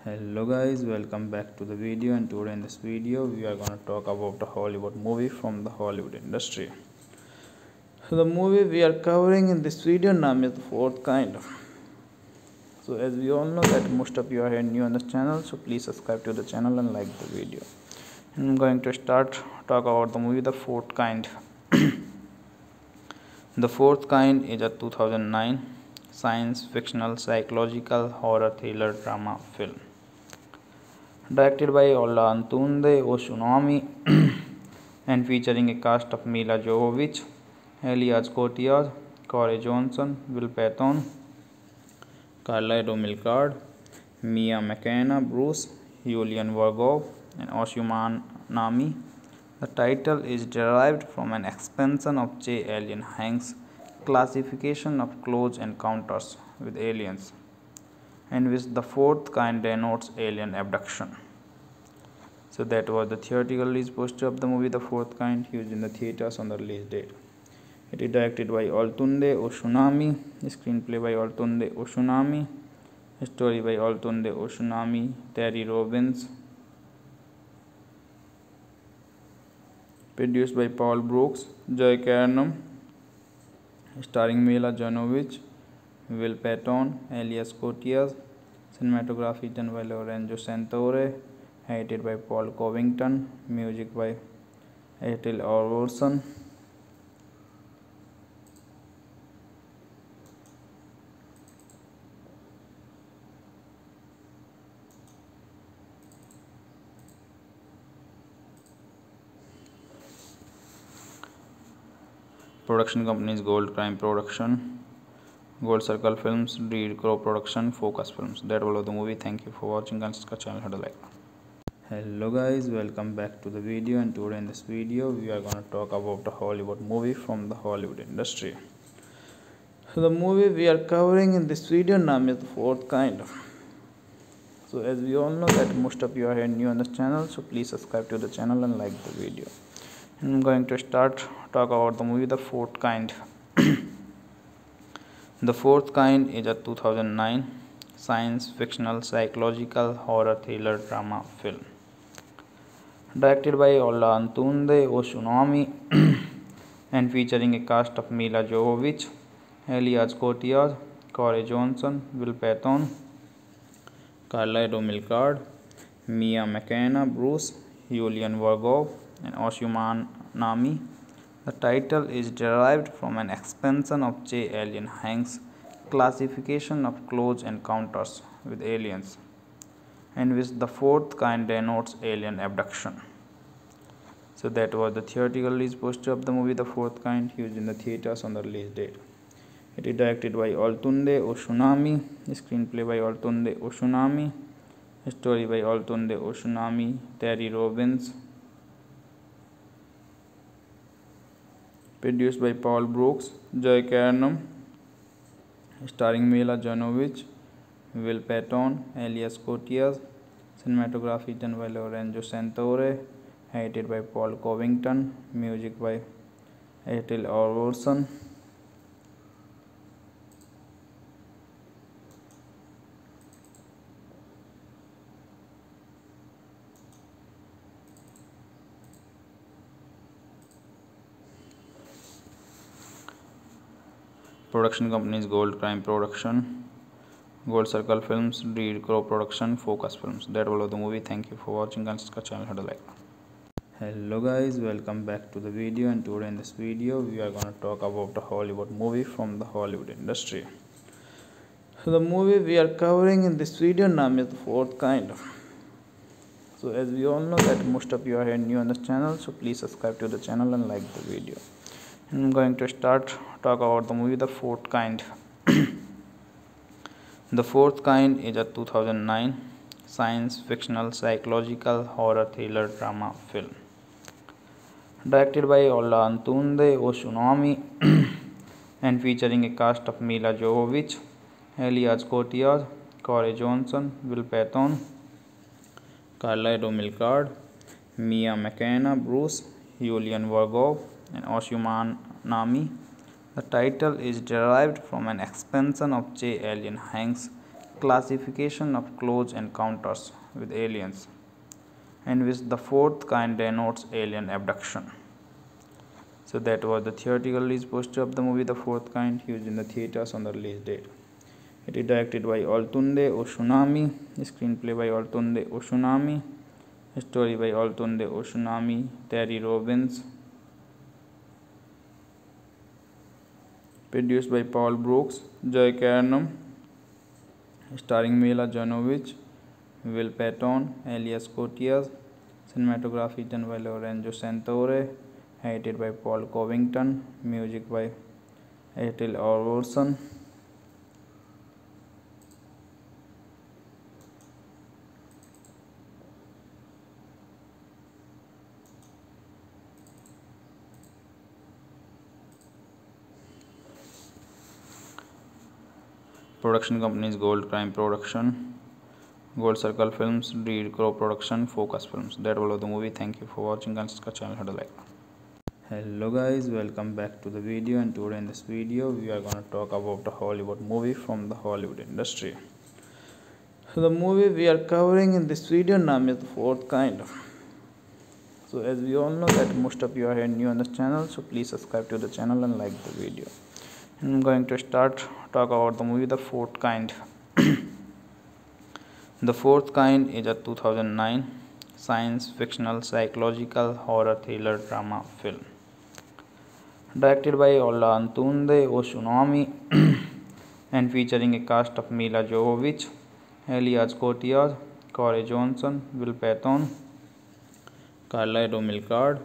Hello guys, welcome back to the video. And today in this video, we are gonna talk about the Hollywood movie from the Hollywood industry. So the movie we are covering in this video name is the fourth kind. So as we all know that most of you are new on this channel, so please subscribe to the channel and like the video. I'm going to start talk about the movie The Fourth Kind. the Fourth Kind is a 2009 science fictional psychological horror thriller drama film directed by Olatunde Oshunami and featuring a cast of Mila Jovovich, Elias Koteas, Corey Johnson, Will Patton, Carla Romilcard, Mia McKenna, Bruce, Julian Vargov, and Oshuman Nami. The title is derived from an expansion of J. Allen Hynek's classification of close encounters with aliens, in which the fourth kind denotes alien abduction. So that was the theatrical release poster of the movie The Fourth Kind used in the theaters on the release date. It is directed by Olatunde Oshunami, screenplay by Olatunde Oshunami, story by Olatunde Oshunami, Terry Robbins, produced by Paul Brooks, Joy Carnum, starring Milla Jovovich, Will Patton, Elias Koteas, cinematography done by Lorenzo Santore, edited by Paul Covington, music by Ethel Orson. Production companies Gold Crime Production, Gold Circle Films, Reed Crow Production, Focus Films. That was the movie. Thank you for watching. Consider channel hit like. Hello guys, welcome back to the video. And today in this video, we are gonna talk about the Hollywood movie from the Hollywood industry. So the movie we are covering in this video name is the fourth kind. So as we all know that most of you are new on this channel, so please subscribe to the channel and like the video. I'm going to start talk about the movie The Fourth Kind. the Fourth Kind is a 2009 science fictional psychological horror thriller drama film directed by Ola Antunde Oshunami and featuring a cast of Mila Jovovich, Elias Kotias, Corey Johnson, Will Patton, Carla Romilcard, Mia McKenna, Bruce, Julian Vargov, and Oshuman Nami. The title is derived from an expansion of J. Allen Hynek's classification of close encounters with aliens, in which the fourth kind denotes alien abduction. So that was the theatrical release poster of the movie The Fourth Kind used in the theaters on the release date. It is directed by Altunde Oshunami, screenplay by Altunde Oshunami, story by Altunde Oshunami, Terry Robbins, produced by Paul Brooks, Joy Carnum, starring Milla Jovovich, Will Patton, Elias Koteas, cinematography done by Lorenzo Santore, edited by Paul Covington, music by Ethel Orson. Production companies Gold Crime Production, Gold Circle Films, Reed Crow Production, Focus Films. That was the movie. Thank you for watching. Consider channel a like. Hello guys, welcome back to the video. And today in this video, we are gonna talk about the Hollywood movie from the Hollywood industry. So the movie we are covering in this video name is the fourth kind. So as we all know that most of you are new on this channel, so please subscribe to the channel and like the video. I'm going to start talk about the movie The Fourth Kind. the Fourth Kind is a 2009 science fictional psychological horror thriller drama film directed by Ola Antunde Oshunami and featuring a cast of Mila Jovovich, Elias Koteas, Corey Johnson, Will Patton, Carla Romilcard, Mia McKenna, Bruce, Julian Vargov, and Oshuman Nami. The title is derived from an expansion of J. Allen Hynek's classification of close encounters with aliens, in which the fourth kind denotes alien abduction. So that was the theatrical release poster of the movie The Fourth Kind used in the theaters on the release date. It is directed by Altunde Oshunami, screenplay by Altunde Oshunami, story by Altunde Oshunami, Terry Robbins, produced by Paul Brooks, Joy Carnum, starring Milla Jovovich, Will Patton, Elias Koteas, cinematography done by Lorenzo Santore, edited by Paul Covington, music by Ethel Orson. Production companies Gold Crime Production, Gold Circle Films, Reed Crow Production, Focus Films. That was the movie. Thank you for watching. Consider channel hit a like. Hello guys, welcome back to the video. And today in this video, we are gonna talk about the Hollywood movie from the Hollywood industry. So the movie we are covering in this video name is the fourth kind. So as we all know that most of you are new on this channel, so please subscribe to the channel and like the video. I'm going to start talk about the movie The Fourth Kind. the Fourth Kind is a 2009 science fictional psychological horror thriller drama film directed by Ola Antunde Oshunami and featuring a cast of Mila Jovovich, Elias Koteas, Corey Johnson, Will Patton, Carla Romilcard,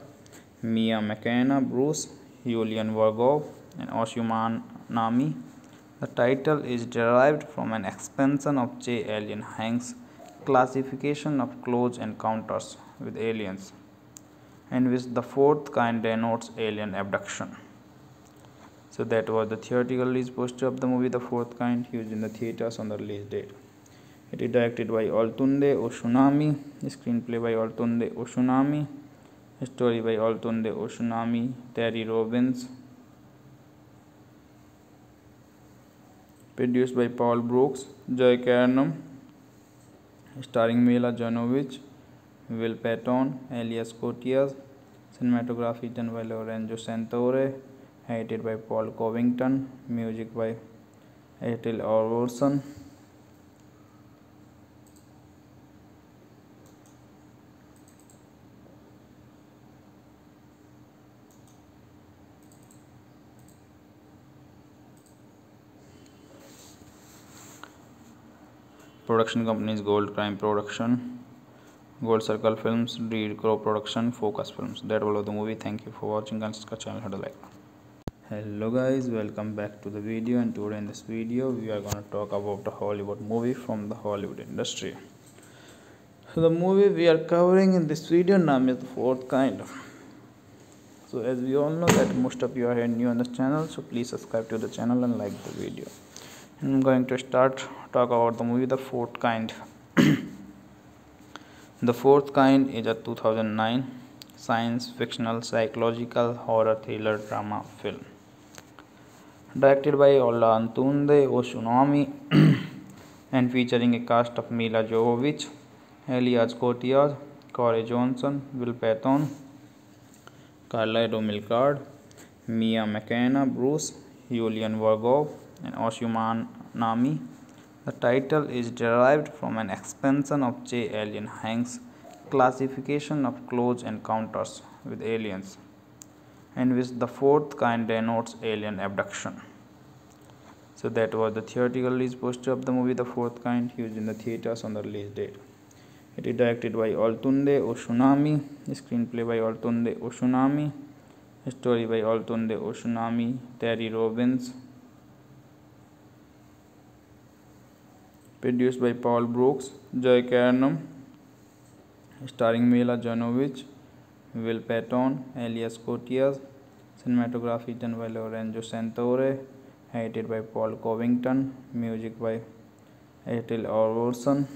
Mia McKenna, Bruce, Yulian Vargov and Oshuman Nami. The title is derived from an expansion of J. Allen Hynek's classification of close encounters with aliens, in which the fourth kind denotes alien abduction. So that was the theatrical release poster of the movie The Fourth Kind used in the theaters on the release date. It is directed by Altunde Oshunami, screenplay by Altunde Oshunami, story by Altunde Oshunami, Terry Robbins, produced by Paul Brooks, Joy Carnum, starring Milla Jovovich, Will Patton, Elias Koteas, cinematography done by Lorenzo Santore, edited by Paul Covington, music by Ethel Orson. Production companies Gold Crime Production, Gold Circle Films, Reed Crow Production, Focus Films. That was the movie. Thank you for watching. Consider channel how to like. Hello guys, welcome back to the video. And today in this video, we are gonna talk about the Hollywood movie from the Hollywood industry. So the movie we are covering in this video name is the fourth kind. So as we all know that most of you are new on this channel, so please subscribe to the channel and like the video. I'm going to start talk about the movie The Fourth Kind. the Fourth Kind is a 2009 science fictional psychological horror thriller drama film directed by Olatunde Oshunami and featuring a cast of Mila Jovovich, Elias Koteas, Corey Johnson, Will Patton, Carla Romilcard, Mia McKenna, Bruce, Julian Vargov, and Oshuman Nami. The title is derived from an expansion of J. Allen Hynek's classification of close encounters with aliens, in which the fourth kind denotes alien abduction. So that was the theatrical release poster of the movie The Fourth Kind used in the theaters on the release date. It is directed by Olatunde Oshunami, screenplay by Olatunde Oshunami, story by Olatunde Oshunami, Terry Robbins, produced by Paul Brooks, Joy Carnum, starring Milla Jovovich, Will Patton, Elias Koteas, cinematography done by Lorenzo Santore, edited by Paul Covington, music by Ethel Orson.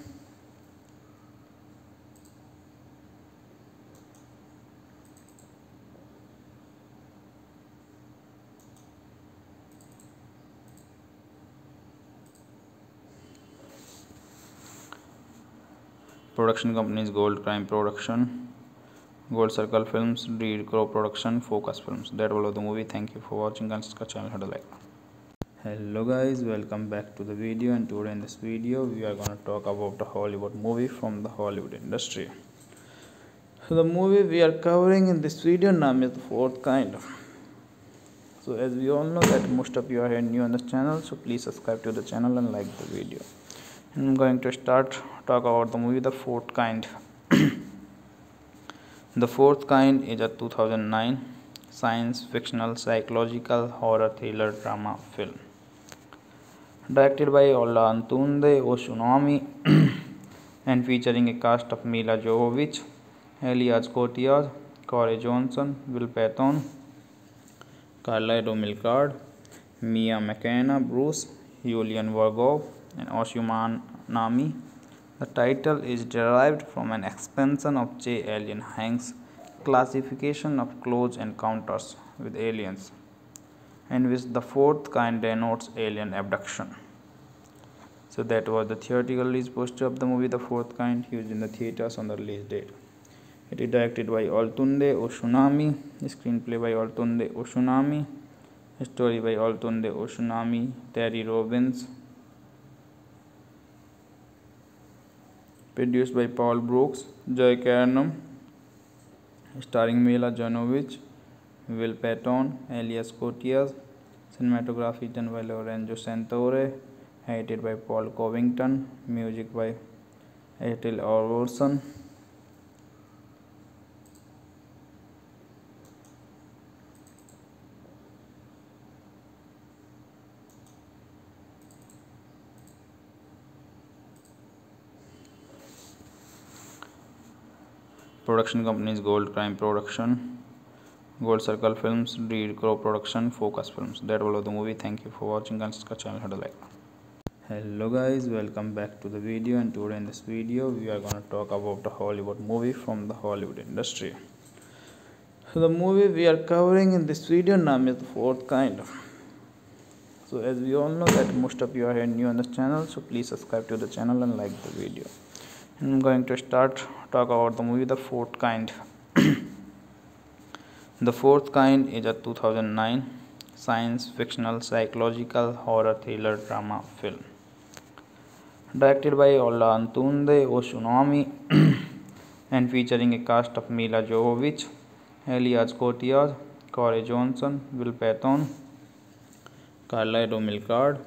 Production companies Gold Crime Production, Gold Circle Films, Reed Crow Production, Focus Films. That was the movie. Thank you for watching. Consider channel how to like. Hello guys, welcome back to the video. And today in this video, we are gonna talk about the Hollywood movie from the Hollywood industry. So the movie we are covering in this video name is the fourth kind. So as we all know that most of you are new on this channel, so please subscribe to the channel and like the video. I'm going to start talk about the movie The Fourth Kind. the Fourth Kind is a 2009 science fictional psychological horror thriller drama film directed by Olatunde Oshunami and featuring a cast of Mila Jovovich, Elias Koteas, Corey Johnson, Will Patton, Carla Romilcard, Mia McKenna, Bruce, Julian Vargov, and Oshuman Nami. The title is derived from an expansion of J. Allen Hynek's classification of close encounters with aliens, in which the fourth kind denotes alien abduction. So that was the theatrical release poster of the movie The Fourth Kind used in the theaters on the release date. It is directed by Altunde Oshunami, screenplay by Altunde Oshunami, story by Altunde Oshunami, Terry Robbins, produced by Paul Brooks, Joy Carnum, starring Milla Jovovich, Will Patton, Elias Koteas, cinematography done by Lorenzo Santore, edited by Paul Covington, music by Ethel Orson. Production companies Gold Crime Production, Gold Circle Films, Reed Crow Production, Focus Films. That was the movie. Thank you for watching and subscribe channel. Hit like. Hello guys, welcome back to the video and today in this video we are gonna talk about the Hollywood movie from the Hollywood industry. So the movie we are covering in this video name is the fourth kind. So as we all know that most of you are new on this channel, so please subscribe to the channel and like the video. I'm going to start talk about the movie The Fourth Kind. the Fourth Kind is a 2009 science fictional psychological horror thriller drama film directed by Ola Antunde Oshunami and featuring a cast of Mila Jovovich, Elias Kotias, Corey Johnson, Will Patton, Carla Romilcard,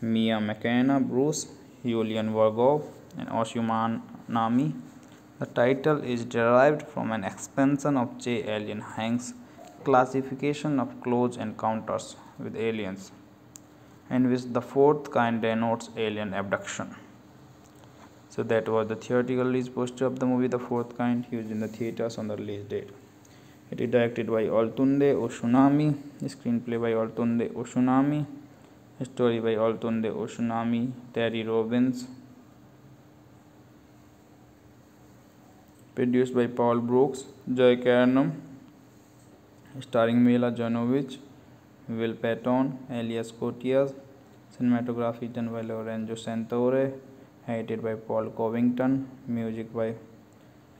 Mia McKenna, Bruce, Julian Vargov, and Oshuman Nami. The title is derived from an expansion of J. Allen Hynek's classification of close encounters with aliens, in which the fourth kind denotes alien abduction. So that was the theatrical release poster of the movie The Fourth Kind used in the theaters on the release date. It is directed by Olatunde Oshunami, screenplay by Olatunde Oshunami, story by Olatunde Oshunami, Terry Robbins, produced by Paul Brooks, Joy Carnum, starring Milla Jovovich, Will Patton, Elias Koteas, cinematography done by Lorenzo Santore, edited by Paul Covington, music by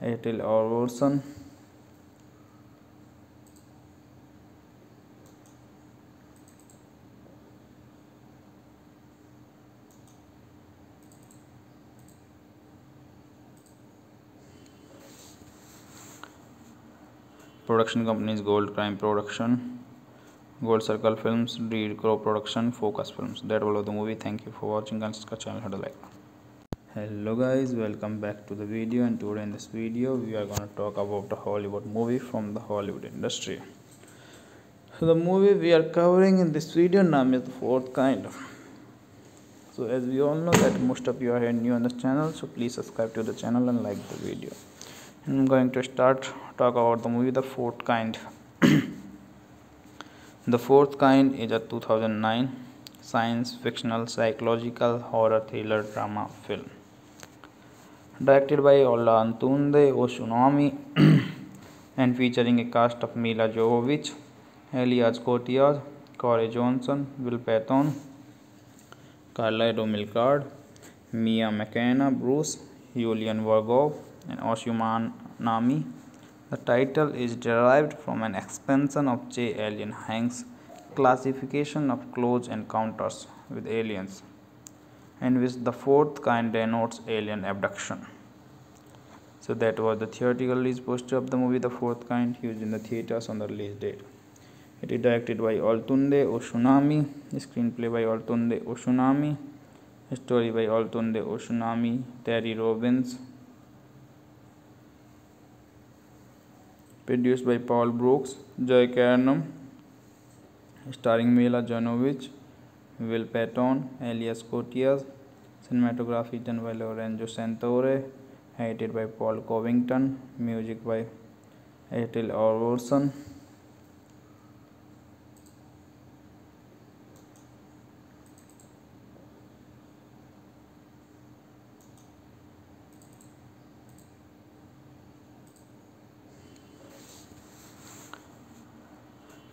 Ethel Orson. Production companies Gold Crime Production, Gold Circle Films, Reed Crow Production, Focus Films. That was the movie. Thank you for watching and subscribe channel. Hit like. Hello guys, welcome back to the video and today in this video we are gonna talk about the Hollywood movie from the Hollywood industry. So the movie we are covering in this video name is the fourth kind. So as we all know that most of you are new on this channel, so please subscribe to the channel and like the video. I'm going to start talk about the movie The Fourth Kind. the Fourth Kind is a 2009 science fictional psychological horror thriller drama film directed by Ola Antunde Oshunami and featuring a cast of Mila Jovovich, Elias Koteas, Corey Johnson, Will Patton, Carla Romilcard, Mia McKenna, Bruce, Julian Vargov, and Oshuman Nami. The title is derived from an expansion of J. Allen Hynek's classification of close encounters with aliens, in which the fourth kind denotes alien abduction. So that was the theatrical release poster of the movie The Fourth Kind used in the theaters on the release date. It is directed by Olatunde Oshunami, screenplay by Olatunde Oshunami, story by Olatunde Oshunami, Terry Robbins, produced by Paul Brooks, Joy Carnum, starring Mila Jovovich, Will Patton, Elias Koteas, cinematography done by Lorenzo Santore, edited by Paul Covington, music by Ethel Orson.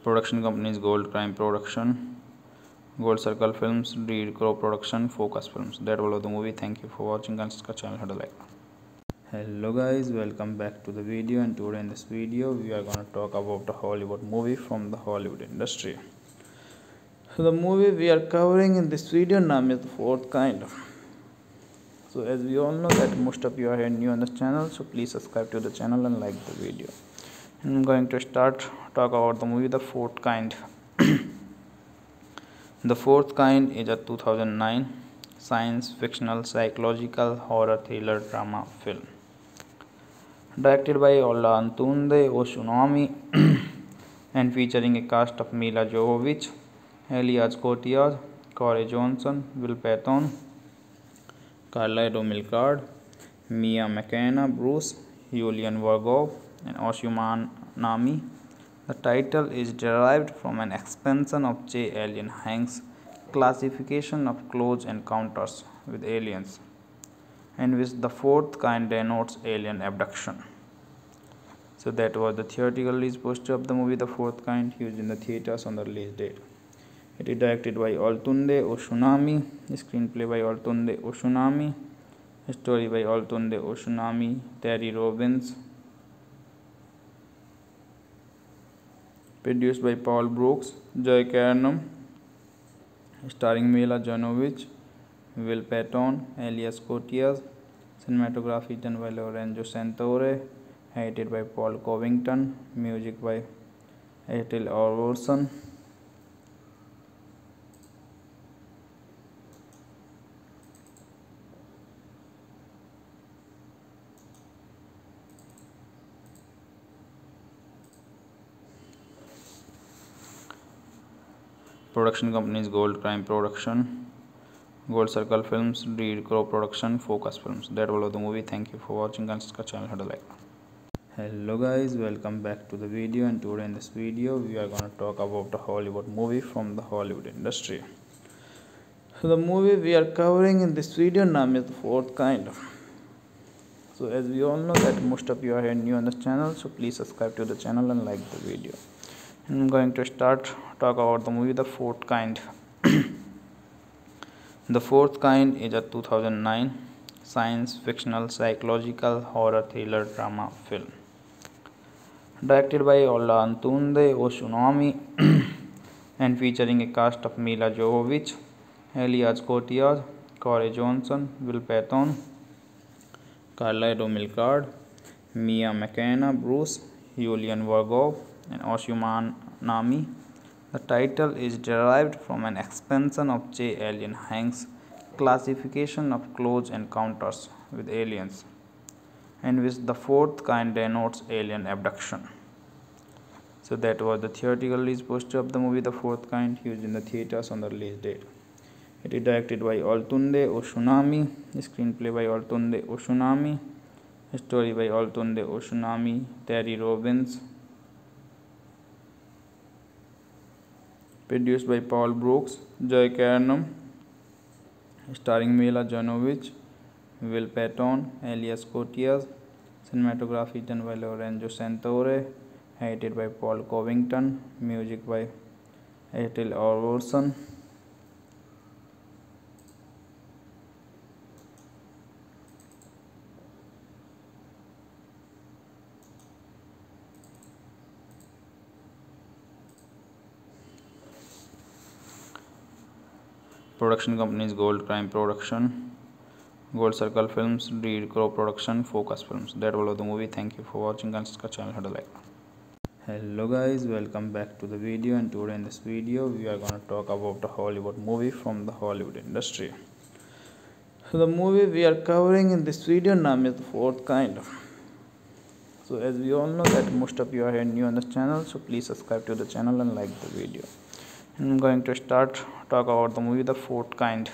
Production companies Gold Crime Production, Gold Circle Films, Reed Crow Production, Focus Films. That was the movie. Thank you for watching and subscribe channel. Hit like. Hello guys, welcome back to the video and today in this video we are gonna talk about the Hollywood movie from the Hollywood industry. So the movie we are covering in this video name is the fourth kind. So as we all know that most of you are new on this channel, so please subscribe to the channel and like the video. I'm going to start talk about the movie The Fourth Kind. the Fourth Kind is a 2009 science fictional psychological horror thriller drama film directed by Ola Antunde Oshunami and featuring a cast of Mila Jovovich, Elias Koteas, Corey Johnson, Will Patton, Carla Romilcard, Mia McKenna, Bruce, Yulian Vargov and Oshuman Nami. The title is derived from an expansion of J. Allen Hynek's classification of close encounters with aliens, in which the fourth kind denotes alien abduction. So that was the theatrical release poster of the movie The Fourth Kind used in the theaters on the release date. It is directed by Olatunde Oshunami, screenplay by Olatunde Oshunami, story by Olatunde Oshunami, Terry Robbins, produced by Paul Brooks, Joy Carnum, starring Mila Jovovich, Will Patton, Elias Koteas, cinematography done by Lorenzo Santore, edited by Paul Covington, music by Ethel Orson. Production companies Gold Crime Production, Gold Circle Films, Reed Crow Production, Focus Films. That was the movie. Thank you for watching. Consider channel how like. Hello guys, welcome back to the video. And today in this video, we are gonna talk about the Hollywood movie from the Hollywood industry. So the movie we are covering in this video name is the fourth kind. So as we all know that most of you are new on this channel, so please subscribe to the channel and like the video. I'm going to start talk about the movie The Fourth Kind. the Fourth Kind is a 2009 science fictional psychological horror thriller drama film directed by Olatunde Oshunami and featuring a cast of Mila Jovovich, Elias Koteas, Corey Johnson, Will Patton, Carla Romilcard, Mia McKenna, Bruce, Julian Vargov, and Oshuman Nami. The title is derived from an expansion of J. Allen Hynek's classification of close encounters with aliens, in which the fourth kind denotes alien abduction. So that was the theatrical release poster of the movie The Fourth Kind used in the theaters on the release date. It is directed by Olatunde Oshunami, screenplay by Olatunde Oshunami, story by Olatunde Oshunami, Terry Robbins, produced by Paul Brooks, Joy Carnum, starring Milla Jovovich, Will Patton, Elias Koteas, cinematography done by Lorenzo Santore, edited by Paul Covington, music by Ethel Orson. Production companies Gold Crime Production, Gold Circle Films, Reed Crow Production, Focus Films. That was the movie. Thank you for watching. Consider channel how to like. Hello guys, welcome back to the video. And today in this video, we are gonna talk about the Hollywood movie from the Hollywood industry. So the movie we are covering in this video name is the fourth kind. So as we all know that most of you are new on this channel, so please subscribe to the channel and like the video. I'm going to start talk about the movie The Fourth Kind.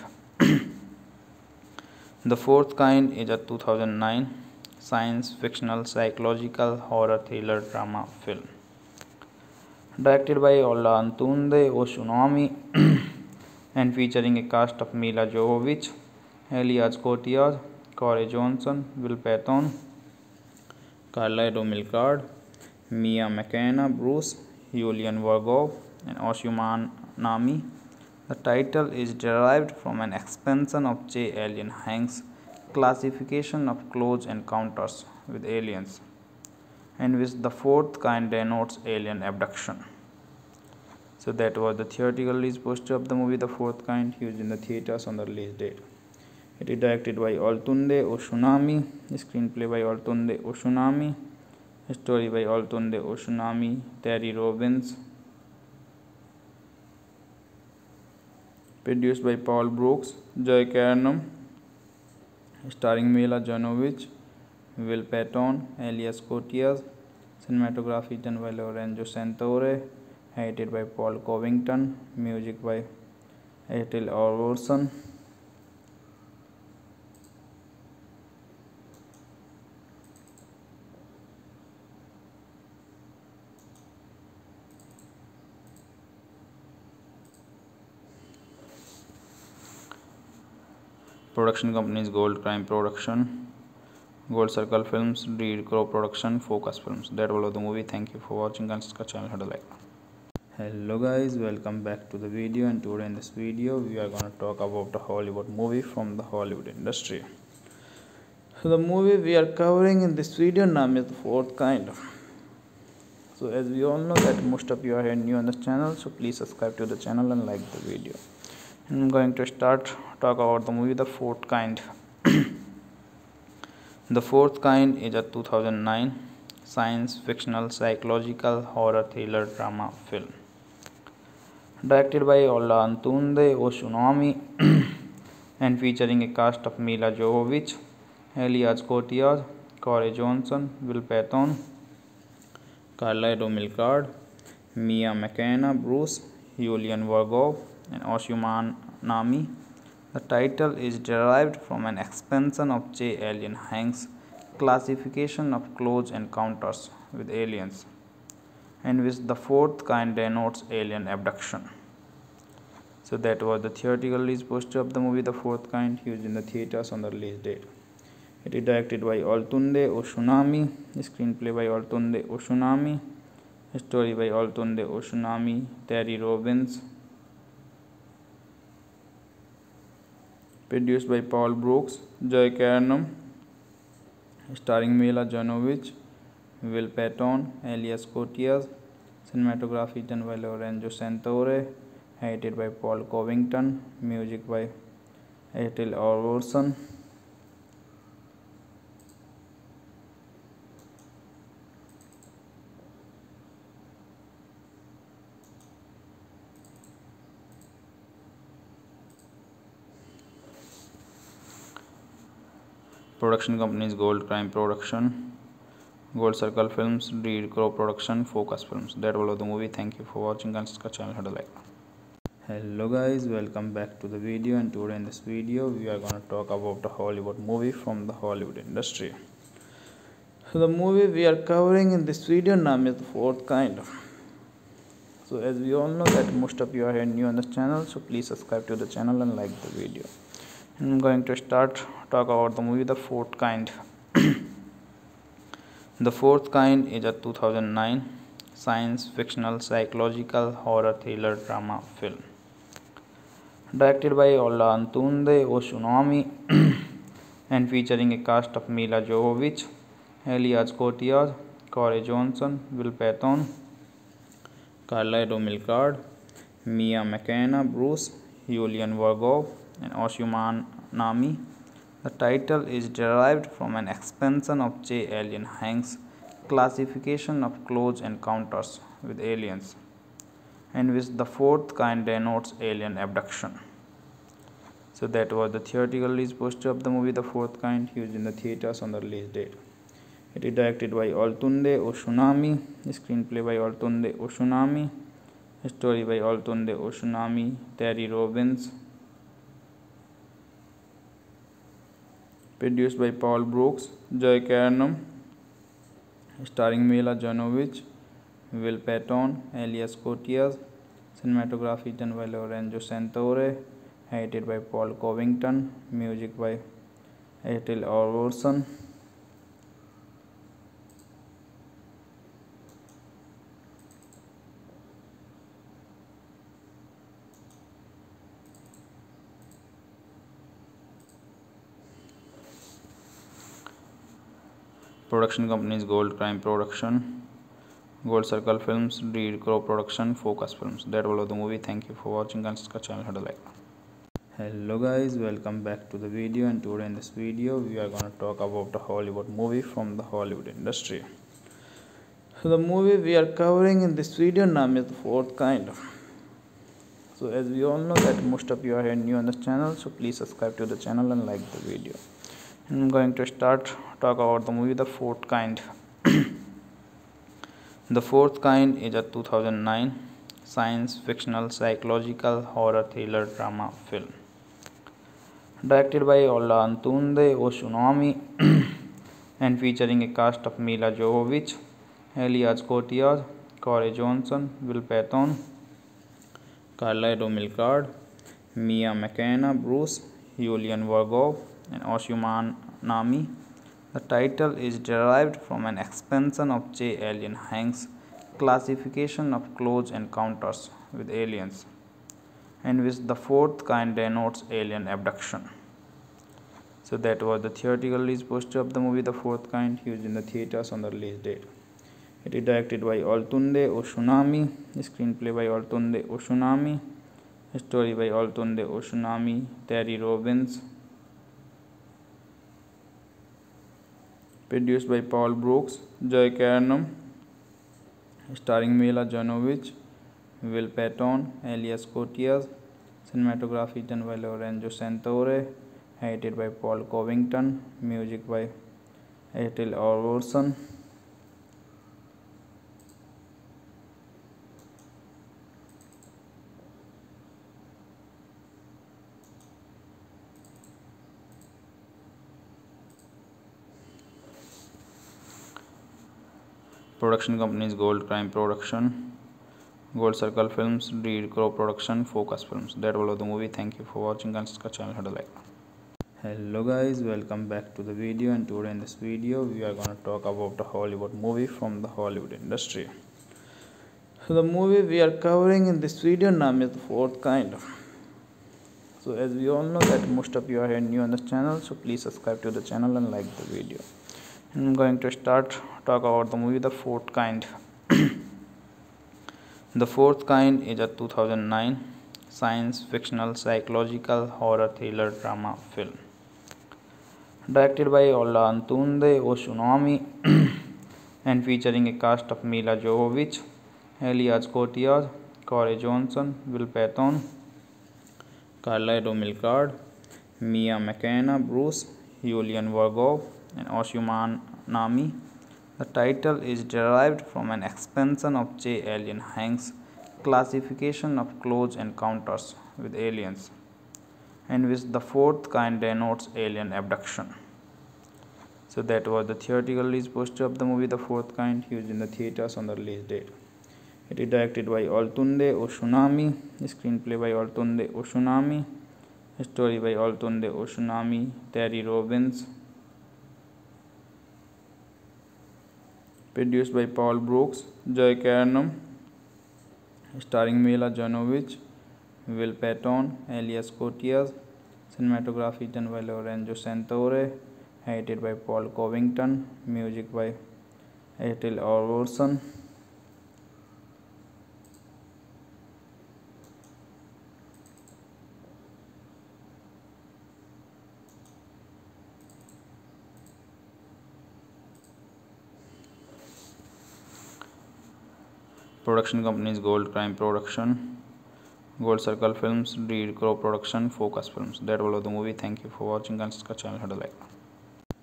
the Fourth Kind is a 2009 science fictional psychological horror thriller drama film directed by Olatunde Oshunami and featuring a cast of Mila Jovovich, Elias Koteas, Corey Johnson, Will Patton, Carla Romilcard, Mia McKenna, Bruce, Julian Vargov, and Oshuman Nami. The title is derived from an expansion of J. Allen Hynek's classification of close encounters with aliens, in which the fourth kind denotes alien abduction. So that was the theatrical release poster of the movie The Fourth Kind used in the theaters on the release date. It is directed by Olatunde Oshunami, screenplay by Olatunde Oshunami, story by Olatunde Oshunami, Terry Robbins, produced by Paul Brooks, Joy Carnum, starring Milla Jovovich, Will Patton, Elias Koteas, cinematography done by Lorenzo Santore, edited by Paul Covington, music by Ethel Orson. Production companies Gold Crime Production, Gold Circle Films, Reed Crow Production, Focus Films. That was the movie. Thank you for watching. Consider channel hit like. Hello guys, welcome back to the video. And today in this video, we are gonna talk about the Hollywood movie from the Hollywood industry. So the movie we are covering in this video name is the fourth kind. So as we all know that most of you are new on this channel, so please subscribe to the channel and like the video. I'm going to start talk about the movie The Fourth Kind. the Fourth Kind is a 2009 science fictional psychological horror thriller drama film directed by Ola Antunde Oshunami and featuring a cast of Mila Jovovich, Elias Kotias, Corey Johnson, Will Patton, Carla Romilcard, Mia McKenna, Bruce, Julian Vargov, and Oshuman Nami. The title is derived from an expansion of J. Allen Hynek's classification of close encounters with aliens, in which the fourth kind denotes alien abduction. So that was the theatrical release poster of the movie The Fourth Kind used in the theaters on the release date. It is directed by Olatunde Oshunami, screenplay by Olatunde Oshunami, story by Olatunde Oshunami, Terry Robbins, produced by Paul Brooks, Joy Carnum, starring Milla Jovovich, Will Patton, Elias Koteas, cinematography done by Lorenzo Santore, edited by Paul Covington, music by Ethel Orson. Production companies Gold Crime Production, Gold Circle Films, Reed Crow Production, Focus Films. That was the movie. Thank you for watching. Consider channel hit like. Hello guys, welcome back to the video. And today in this video, we are gonna talk about the Hollywood movie from the Hollywood industry. So the movie we are covering in this video name is the fourth kind. So as we all know that most of you are new on this channel, so please subscribe to the channel and like the video. I'm going to start talk about the movie The Fourth Kind. the Fourth Kind is a 2009 science fictional psychological horror thriller drama film directed by Ola Antunde Oshunami and featuring a cast of Mila Jovovich, Elias Koteas, Corey Johnson, Will Patton, Carla Romilcard, Mia McKenna, Bruce, Julian Vargov, and Oshuman Nami. The title is derived from an expansion of J. Allen Hynek's classification of close encounters with aliens, in which the fourth kind denotes alien abduction. So that was the theatrical release poster of the movie The Fourth Kind used in the theaters on the release date. It is directed by Olatunde Oshunami, screenplay by Olatunde Oshunami, story by Olatunde Oshunami, Terry Robbins, produced by Paul Brooks, Joy Carnum, starring Milla Jovovich, Will Patton, Elias Koteas, cinematography done by Lorenzo Santore, edited by Paul Covington, music by Ethel Orson. Production companies Gold Crime Production, Gold Circle Films, Reed Crow Production, Focus Films. That was the movie. Thank you for watching. Consider channel hit like. Hello guys, welcome back to the video. And today in this video, we are gonna talk about the Hollywood movie from the Hollywood industry. So the movie we are covering in this video name is the fourth kind. So as we all know that most of you are new on this channel, so please subscribe to the channel and like the video. I'm going to start talk about the movie The Fourth Kind. the Fourth Kind is a 2009 science fictional psychological horror thriller drama film directed by Ola Antunde Oshunami and featuring a cast of Mila Jovovich, Elias Koteas, Corey Johnson, Will Patton, Carla Romilcard, Mia McKenna, Bruce, Yulian Vargov and Oshuman Nami. The title is derived from an expansion of J. Allen Hynek's classification of close encounters with aliens, in which the fourth kind denotes alien abduction. So that was the theatrical release poster of the movie The Fourth Kind used in the theaters on the release date. It is directed by Olatunde Oshunami, screenplay by Olatunde Oshunami, story by Olatunde Oshunami, Terry Robbins, produced by Paul Brooks, Joy Carnum, starring Milla Jovovich, Will Patton, Elias Koteas, cinematography done by Lorenzo Santore, edited by Paul Covington, music by Ethel Orson. Production companies Gold Crime Production, Gold Circle Films, Reed Crow Production, Focus Films. That was the movie. Thank you for watching. Consider channel hit like. Hello guys, welcome back to the video. And today in this video, we are gonna talk about the Hollywood movie from the Hollywood industry. So the movie we are covering in this video name is the fourth kind. So as we all know that most of you are new on this channel, so please subscribe to the channel and like the video. I'm going to start talk about the movie The Fourth Kind. the Fourth Kind is a 2009 science fictional psychological horror thriller drama film directed by Olatunde Oshunami and featuring a cast of Mila Jovovich, Elias Koteas, Corey Johnson, Will Patton, Carla Milcard, Mia McKenna, Bruce, Julian Vargov, and Oshuman Nami. The title is derived from an expansion of J. Allen Hynek's classification of close encounters with aliens, in which the fourth kind denotes alien abduction. So that was the theatrical release poster of the movie The Fourth Kind used in the theaters on the release date. It is directed by Olatunde Oshunami, screenplay by Olatunde Oshunami, story by Olatunde Oshunami, Terry Robbins, produced by Paul Brooks, Joy Carnum, starring Milla Jovovich, Will Patton, Elias Koteas, cinematography done by Lorenzo Santore, edited by Paul Covington, music by Ethel Orson. Production companies Gold Crime Production, Gold Circle Films, Reed Crow Production, Focus Films. That was the movie. Thank you for watching. Consider channel hit like.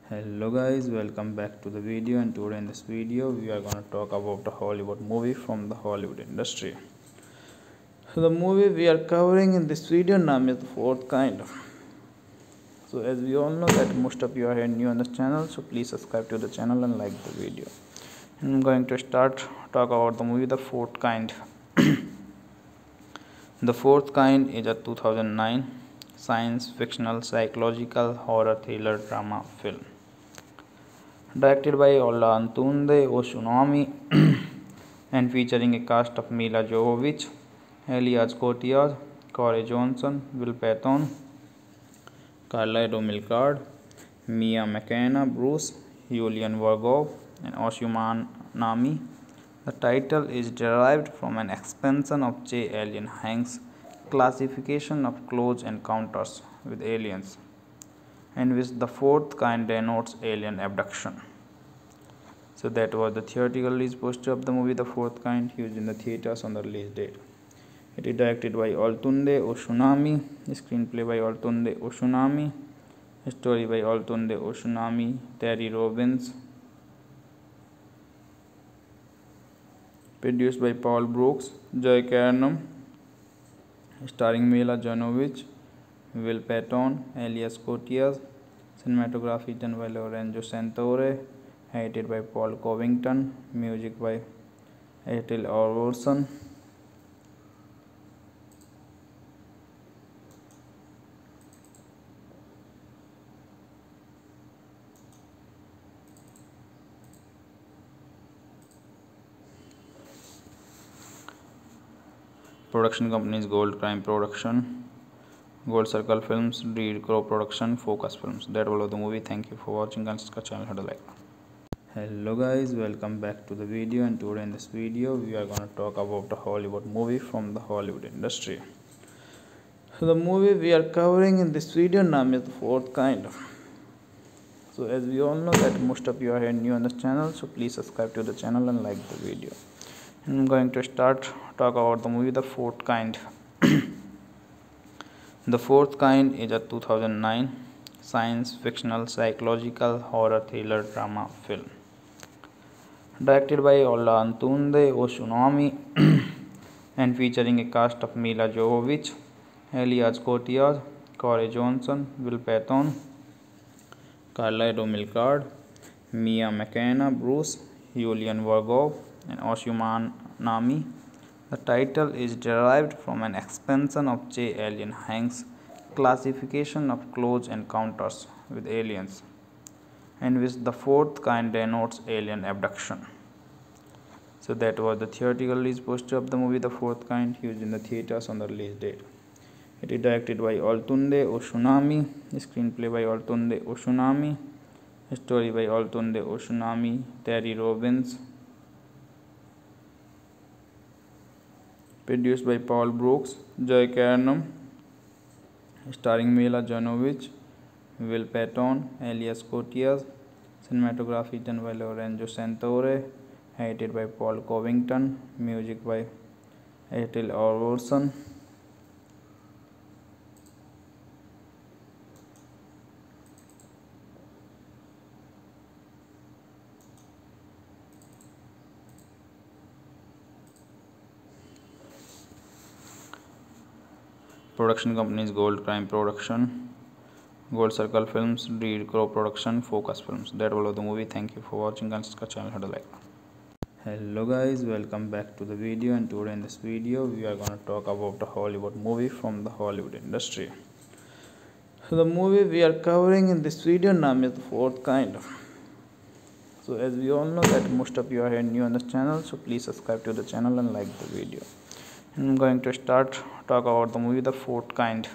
Hello guys, welcome back to the video. And today in this video, we are gonna talk about the Hollywood movie from the Hollywood industry. So the movie we are covering in this video name is the fourth kind. So as we all know that most of you are new on this channel, so please subscribe to the channel and like the video. I'm going to start talk about the movie The Fourth Kind. the Fourth Kind is a 2009 science fictional psychological horror thriller drama film directed by Olatunde Oshunami and featuring a cast of Mila Jovovich, Elias Koteas, Corey Johnson, Will Patton, Carla Milcard, Mia McKenna, Bruce, Julian Vargov, and Oshuman Nami. The title is derived from an expansion of J. Allen Hynek's classification of close encounters with aliens, in which the fourth kind denotes alien abduction. So that was the theatrical release poster of the movie The Fourth Kind used in the theaters on the release date. It is directed by Olatunde Oshunami, screenplay by Olatunde Oshunami, story by Olatunde Oshunami, Terry Robbins, produced by Paul Brooks, Joy Carnum, starring Milla Jovovich, Will Patton, Elias Koteas, cinematography done by Lorenzo Santore, edited by Paul Covington, music by Ethel Orson. Production companies Gold Crime Production, Gold Circle Films, Reed Crow Production, Focus Films. That was the movie. Thank you for watching and subscribe channel hit like. Hello guys, welcome back to the video and today in this video we are gonna talk about the Hollywood movie from the Hollywood industry. So the movie we are covering in this video name is the fourth kind. So as we all know that most of you are new on this channel, so please subscribe to the channel and like the video. I'm going to start talk about the movie The Fourth Kind. the Fourth Kind is a 2009 science fictional psychological horror thriller drama film directed by Ola Antunde Oshunami and featuring a cast of Mila Jovovich, Elias Kotias, Corey Johnson, Will Patton, Carla Romilcard, Mia McKenna, Bruce, Julian Vargov, and Oshuman Nami. The title is derived from an expansion of J. Allen Hynek's classification of close encounters with aliens, in which the fourth kind denotes alien abduction. So that was the theatrical release poster of the movie The Fourth Kind used in the theaters on the release date. It is directed by Olatunde Oshunami, screenplay by Olatunde Oshunami, story by Olatunde Oshunami, Terry Robbins, produced by Paul Brooks, Joy Carnum, starring Milla Jovovich, Will Patton, Elias Koteas, cinematography done by Lorenzo Santore, edited by Paul Covington, music by Ethel Orson. Production companies Gold Crime Production, Gold Circle Films, Reed Crow Production, Focus Films. That was the movie. Thank you for watching and subscribe channel the like. Hello guys, welcome back to the video and today in this video we are gonna talk about the Hollywood movie from the Hollywood industry. So the movie we are covering in this video name is the fourth kind. So as we all know that most of you are new on this channel, so please subscribe to the channel and like the video. I'm going to start talk about the movie The Fourth Kind.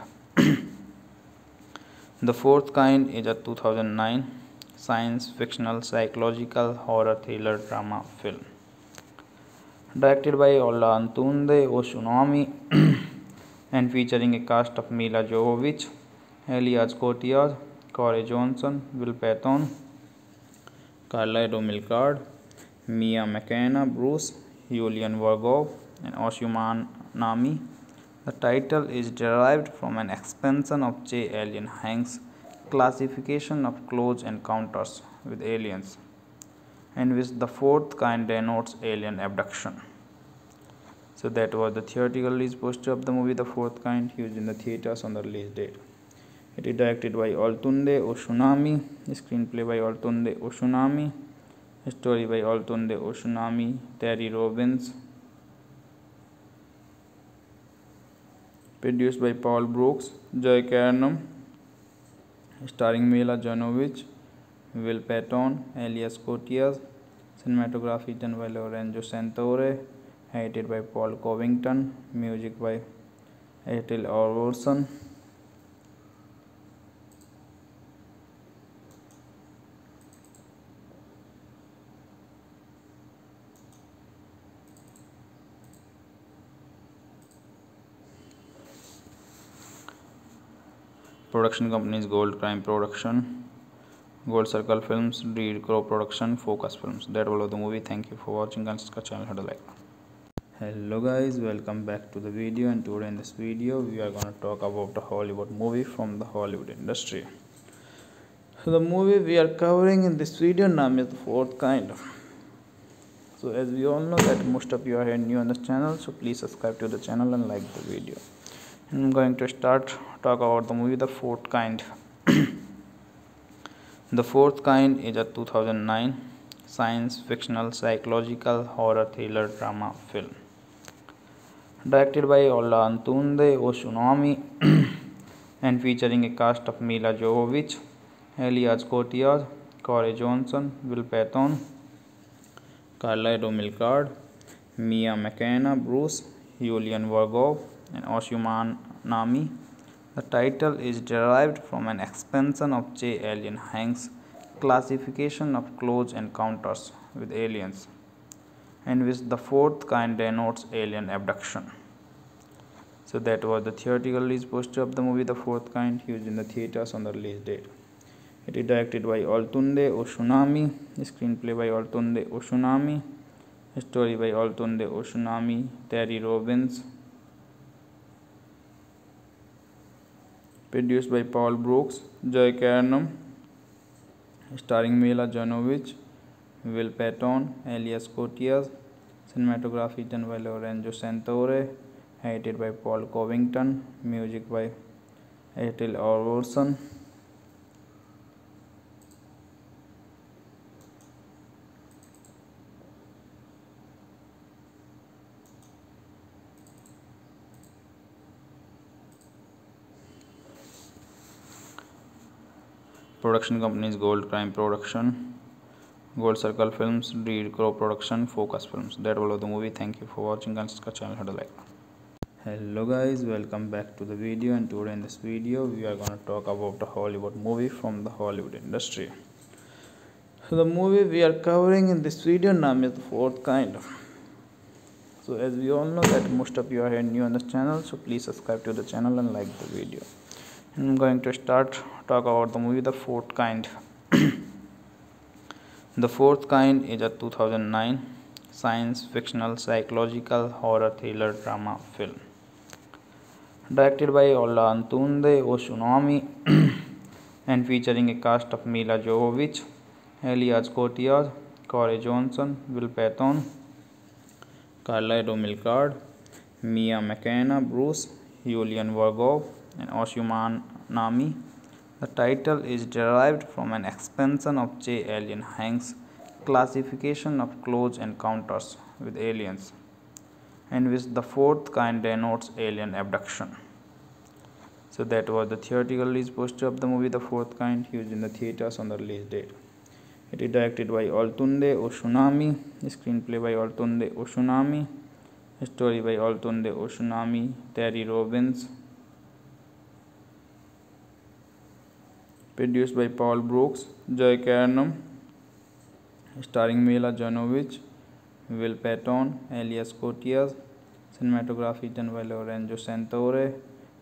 the Fourth Kind is a 2009 science fictional psychological horror thriller drama film directed by Ola Antunde Oshunami and featuring a cast of Mila Jovovich, Elias Kotias, Corey Johnson, Will Patton, Carla Romilcard, Mia McKenna, Bruce, Julian Vargov, and Oshuman Nami. The title is derived from an expansion of J. Allen Hynek's classification of close encounters with aliens, in which the fourth kind denotes alien abduction. So that was the theatrical release poster of the movie The Fourth Kind used in the theaters on the release date. It is directed by Olatunde Oshunami, screenplay by Olatunde Oshunami, story by Olatunde Oshunami, Terry Robbins, produced by Paul Brooks, Joy Carnum, starring Milla Jovovich, Will Patton, Elias Koteas, cinematography done by Lorenzo Santore, edited by Paul Covington, music by Ethel Orson. Production companies Gold Crime Production, Gold Circle Films, Reed Crow Production, Focus Films. That was the movie. Thank you for watching and subscribe channel the like. Hello guys, welcome back to the video and today in this video we are gonna talk about the Hollywood movie from the Hollywood industry. So the movie we are covering in this video name is the fourth kind. So as we all know that most of you are new on this channel, so please subscribe to the channel and like the video. I'm going to start talk about the movie The Fourth Kind. the Fourth Kind is a 2009 science fictional psychological horror thriller drama film directed by Ola Antunde Oshunami and featuring a cast of Mila Jovovich, Elias Koteas, Corey Johnson, Will Patton, Carla Romilcard, Mia McKenna, Bruce, Yulian Vargov and Oshuman Nami. The title is derived from an expansion of J. Allen Hynek's classification of close encounters with aliens, in which the fourth kind denotes alien abduction. So that was the theatrical release poster of the movie The Fourth Kind used in the theaters on the release date. It is directed by Olatunde Oshunami, screenplay by Olatunde Oshunami, story by Olatunde Oshunami, Terry Robbins, produced by Paul Brooks, Joy Carnum, starring Milla Jovovich, Will Patton, Elias Koteas, cinematography done by Lorenzo Santore, edited by Paul Covington, music by Ethel Orson. Production companies Gold Crime Production, Gold Circle Films, Reed Crow Production, Focus Films. That was the movie. Thank you for watching. Consider channel how to like. Hello guys, welcome back to the video. And today in this video, we are gonna talk about the Hollywood movie from the Hollywood industry. So the movie we are covering in this video name is the fourth kind. So as we all know that most of you are new on this channel, so please subscribe to the channel and like the video. I'm going to start talk about the movie The Fourth Kind. the Fourth Kind is a 2009 science fictional psychological horror thriller drama film directed by Olatunde Oshunami and featuring a cast of Mila Jovovich, Elias Koteas, Corey Johnson, Will Patton, Carla Domilcard, Mia McKenna, Bruce, Julian Vargov, and Oshuman Nami. The title is derived from an expansion of J. Allen Hynek's classification of close encounters with aliens, in which the fourth kind denotes alien abduction. So that was the theatrical release poster of the movie The Fourth Kind used in the theaters on the release date. It is directed by Olatunde Oshunami, screenplay by Olatunde Oshunami, story by Olatunde Oshunami, Terry Robbins, produced by Paul Brooks, Joy Carnum, starring Milla Jovovich, Will Patton, Elias Koteas, cinematography done by Lorenzo Santore,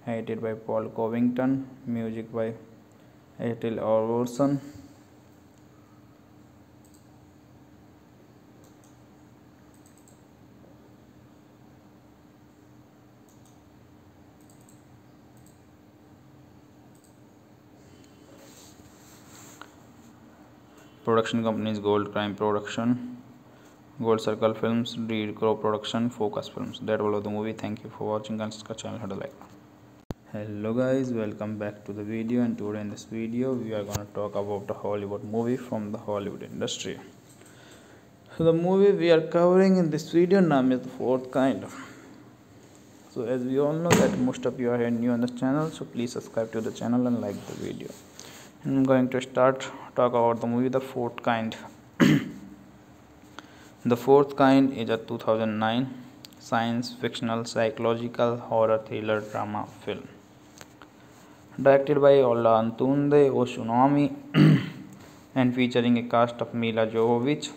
edited by Paul Covington, music by Ethel Orson. Production companies Gold Crime Production, Gold Circle Films, Reed Crow Production, Focus Films. That was the movie. Thank you for watching. Consider channel how to like. Hello guys, welcome back to the video. And today in this video, we are gonna talk about the Hollywood movie from the Hollywood industry. So the movie we are covering in this video name is the fourth kind. So as we all know that most of you are new on this channel, so please subscribe to the channel and like the video. I'm going to start talk about the movie The Fourth Kind. the Fourth Kind is a 2009 science fictional psychological horror thriller drama film directed by Olatunde Oshunami and featuring a cast of Mila Jovovich,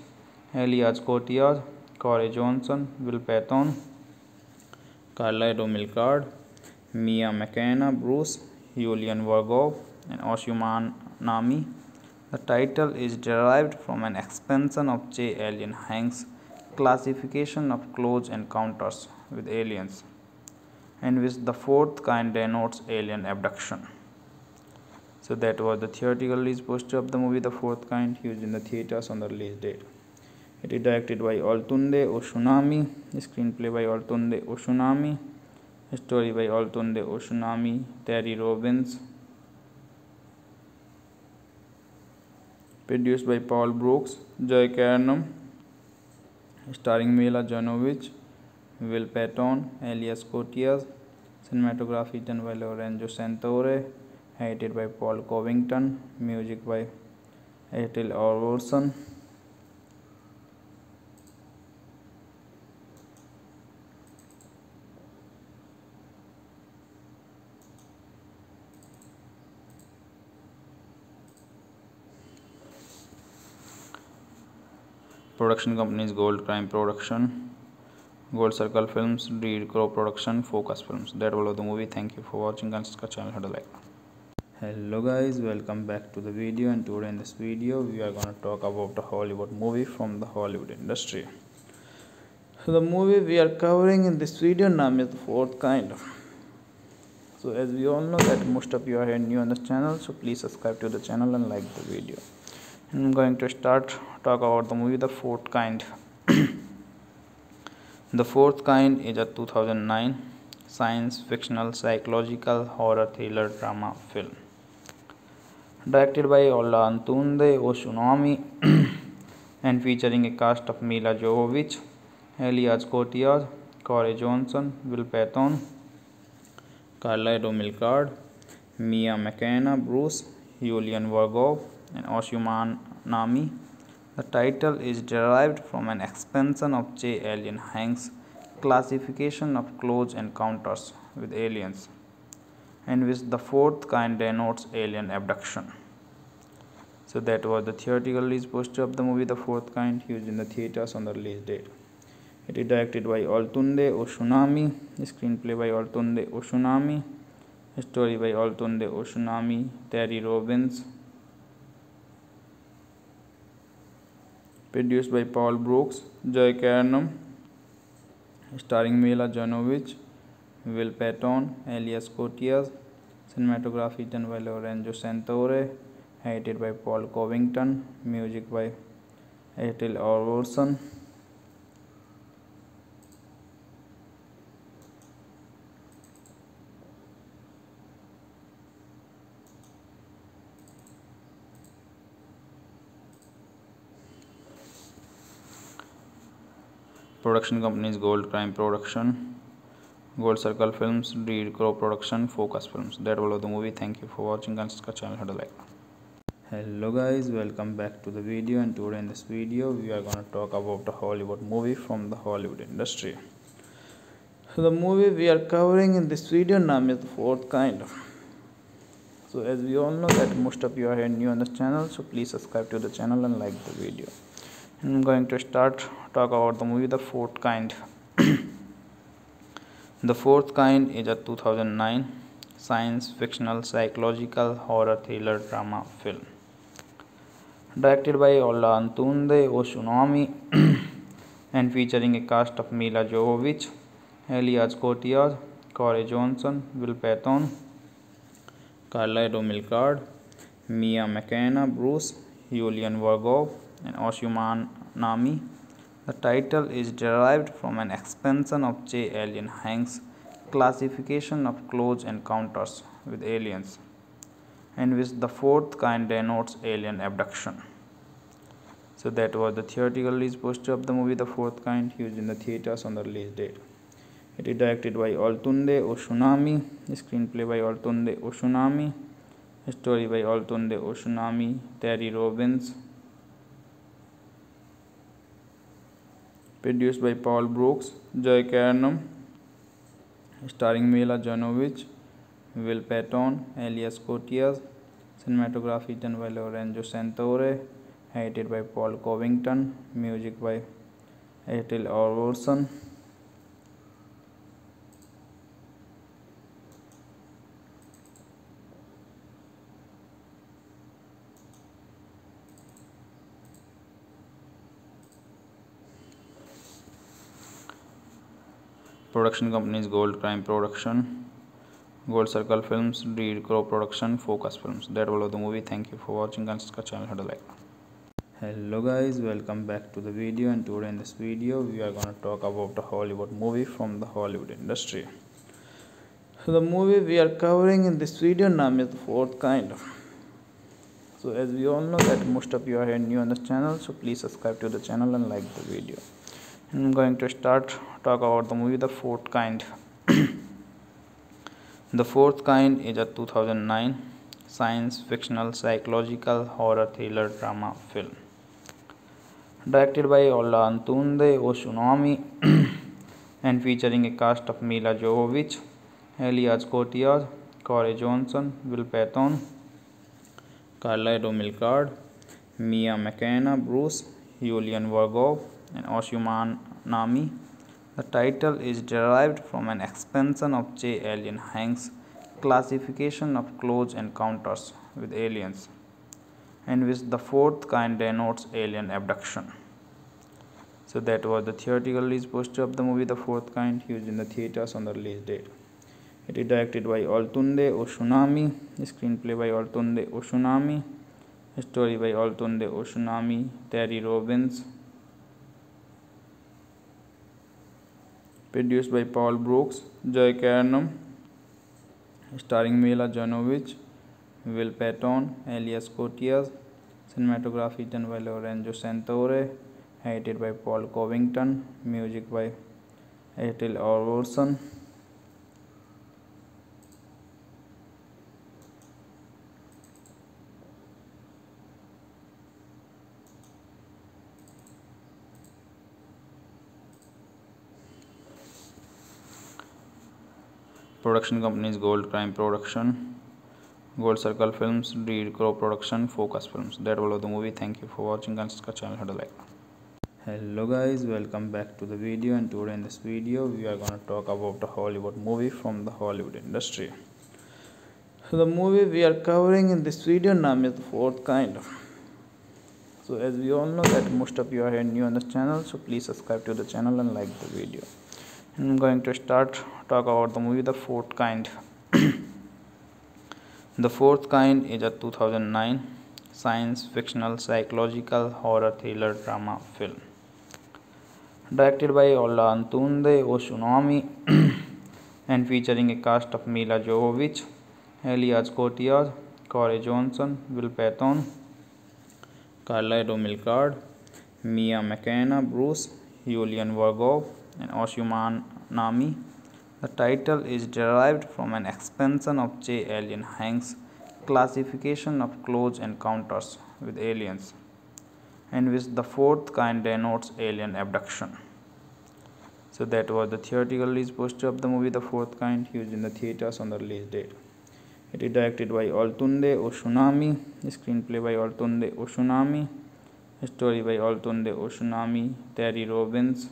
Elias Koteas, Corey Johnson, Will Patton, Carla Domilcard, Mia McKenna, Bruce, Julian Vargov, and Oshuman Nami. The title is derived from an expansion of J. Allen Hynek's classification of close encounters with aliens, in which the fourth kind denotes alien abduction. So that was the theatrical release poster of the movie The Fourth Kind used in the theaters on the release date. It is directed by Olatunde Oshunami, screenplay by Olatunde Oshunami, story by Olatunde Oshunami, Terry Robbins, produced by Paul Brooks, Joy Carnum, starring Milla Jovovich, Will Patton, Elias Koteas, cinematography done by Lorenzo Santore, edited by Paul Covington, music by Ethel Orson. Production companies Gold Crime Production, Gold Circle Films, Reed Crow Production, Focus Films. That was the movie. Thank you for watching. And subscribe channel. Hit like. Hello guys, welcome back to the video. And today in this video, we are gonna talk about the Hollywood movie from the Hollywood industry. So the movie we are covering in this video name is the fourth kind. So as we all know that most of you are new on this channel, so please subscribe to the channel and like the video. I'm going to start talk about the movie The Fourth Kind. the Fourth Kind is a 2009 science fictional psychological horror thriller drama film directed by Ola Antunde Oshunami and featuring a cast of Mila Jovovich, Elias Kotias, Corey Johnson, Will Patton, Carla Romilcard, Mia McKenna, Bruce, Julian Vargov, and Oshuman Nami. The title is derived from an expansion of J. Allen Hynek's classification of close encounters with aliens, in which the fourth kind denotes alien abduction. So that was the theatrical release poster of the movie The Fourth Kind used in the theaters on the release date. It is directed by Olatunde Oshunami, screenplay by Olatunde Oshunami, story by Olatunde Oshunami, Terry Robbins, produced by Paul Brooks, Joy Carnum, starring Mila Jovovich, Will Patton, Elias Koteas, cinematography done by Lorenzo Santore, edited by Paul Covington, music by Ethel Orson. Production companies Gold Crime Production, Gold Circle Films, Reed Crow Production, Focus Films. That was the movie. Thank you for watching and subscribe channel. Hit like. Hello guys, welcome back to the video. And today in this video, we are gonna talk about the Hollywood movie from the Hollywood industry. So the movie we are covering in this video name is the fourth kind. So as we all know that most of you are new on this channel, so please subscribe to the channel and like the video. I'm going to start talk about the movie The Fourth Kind. the Fourth Kind is a 2009 science fictional psychological horror thriller drama film directed by Ola Antunde Oshunami and featuring a cast of Mila Jovovich, Elias Koteas, Corey Johnson, Will Patton, Carla Romilcard, Mia McKenna, Bruce, Julian Vargov, and Oshuman Nami. The title is derived from an expansion of J. Allen Hynek's classification of close encounters with aliens, in which the fourth kind denotes alien abduction. So that was the theatrical release poster of the movie The Fourth Kind used in the theaters on the release date. It is directed by Olatunde Oshunami, screenplay by Olatunde Oshunami, story by Olatunde Oshunami, Terry Robbins, produced by Paul Brooks, Joy Carnum, starring Milla Jovovich, Will Patton, Elias Koteas, cinematography done by Lorenzo Santore, edited by Paul Covington, music by Ethel Orson. Production companies Gold Crime Production, Gold Circle Films, Reed Crow Production, Focus Films. That was the movie. Thank you for watching and subscribe channel. Hit like. Hello guys, welcome back to the video. And today in this video, we are gonna talk about the Hollywood movie from the Hollywood industry. So the movie we are covering in this video name is the fourth kind. So as we all know that most of you are new on this channel, so please subscribe to the channel and like the video. I'm going to start talk about the movie The Fourth Kind. the Fourth Kind is a 2009 science fictional psychological horror thriller drama film directed by Ola Antunde Oshunami and featuring a cast of Mila Jovovich, Elias Koteas, Corey Johnson, Will Patton, Carla Romilcard, Mia McKenna, Bruce, Yulian Vargov and Oshuman Nami. The title is derived from an expansion of J. Allen Hynek's classification of close encounters with aliens, in which the fourth kind denotes alien abduction. So that was the theatrical release poster of the movie The Fourth Kind used in the theaters on the release date. It is directed by Olatunde Oshunami, screenplay by Olatunde Oshunami, story by Olatunde Oshunami, Terry Robbins, produced by Paul Brooks, Joy Carnum, starring Milla Jovovich, Will Patton, Elias Koteas, cinematography done by Lorenzo Santore, edited by Paul Covington, music by Ethel Orson. Production companies Gold Crime Production, Gold Circle Films, Reed Crow Production, Focus Films. That was the movie. Thank you for watching. Consider channel how to like. Hello guys, welcome back to the video. And today in this video, we are gonna talk about the Hollywood movie from the Hollywood industry. So the movie we are covering in this video name is the fourth kind. So as we all know that most of you are new on this channel, so please subscribe to the channel and like the video. I'm going to start talk about the movie The Fourth Kind. the Fourth Kind is a 2009 science fictional psychological horror thriller drama film directed by Olatunde Oshunami and featuring a cast of Mila Jovovich, Elias Koteas, Corey Johnson, Will Patton, Carla Romilcard, Mia McKenna, Bruce, Julian Vargov, and Oshuman Nami. The title is derived from an expansion of J. Allen Hynek's classification of close encounters with aliens, in which the fourth kind denotes alien abduction. So that was the theatrical release poster of the movie The Fourth Kind used in the theaters on the release date. It is directed by Olatunde Oshunami, screenplay by Olatunde Oshunami, story by Olatunde Oshunami, Terry Robbins,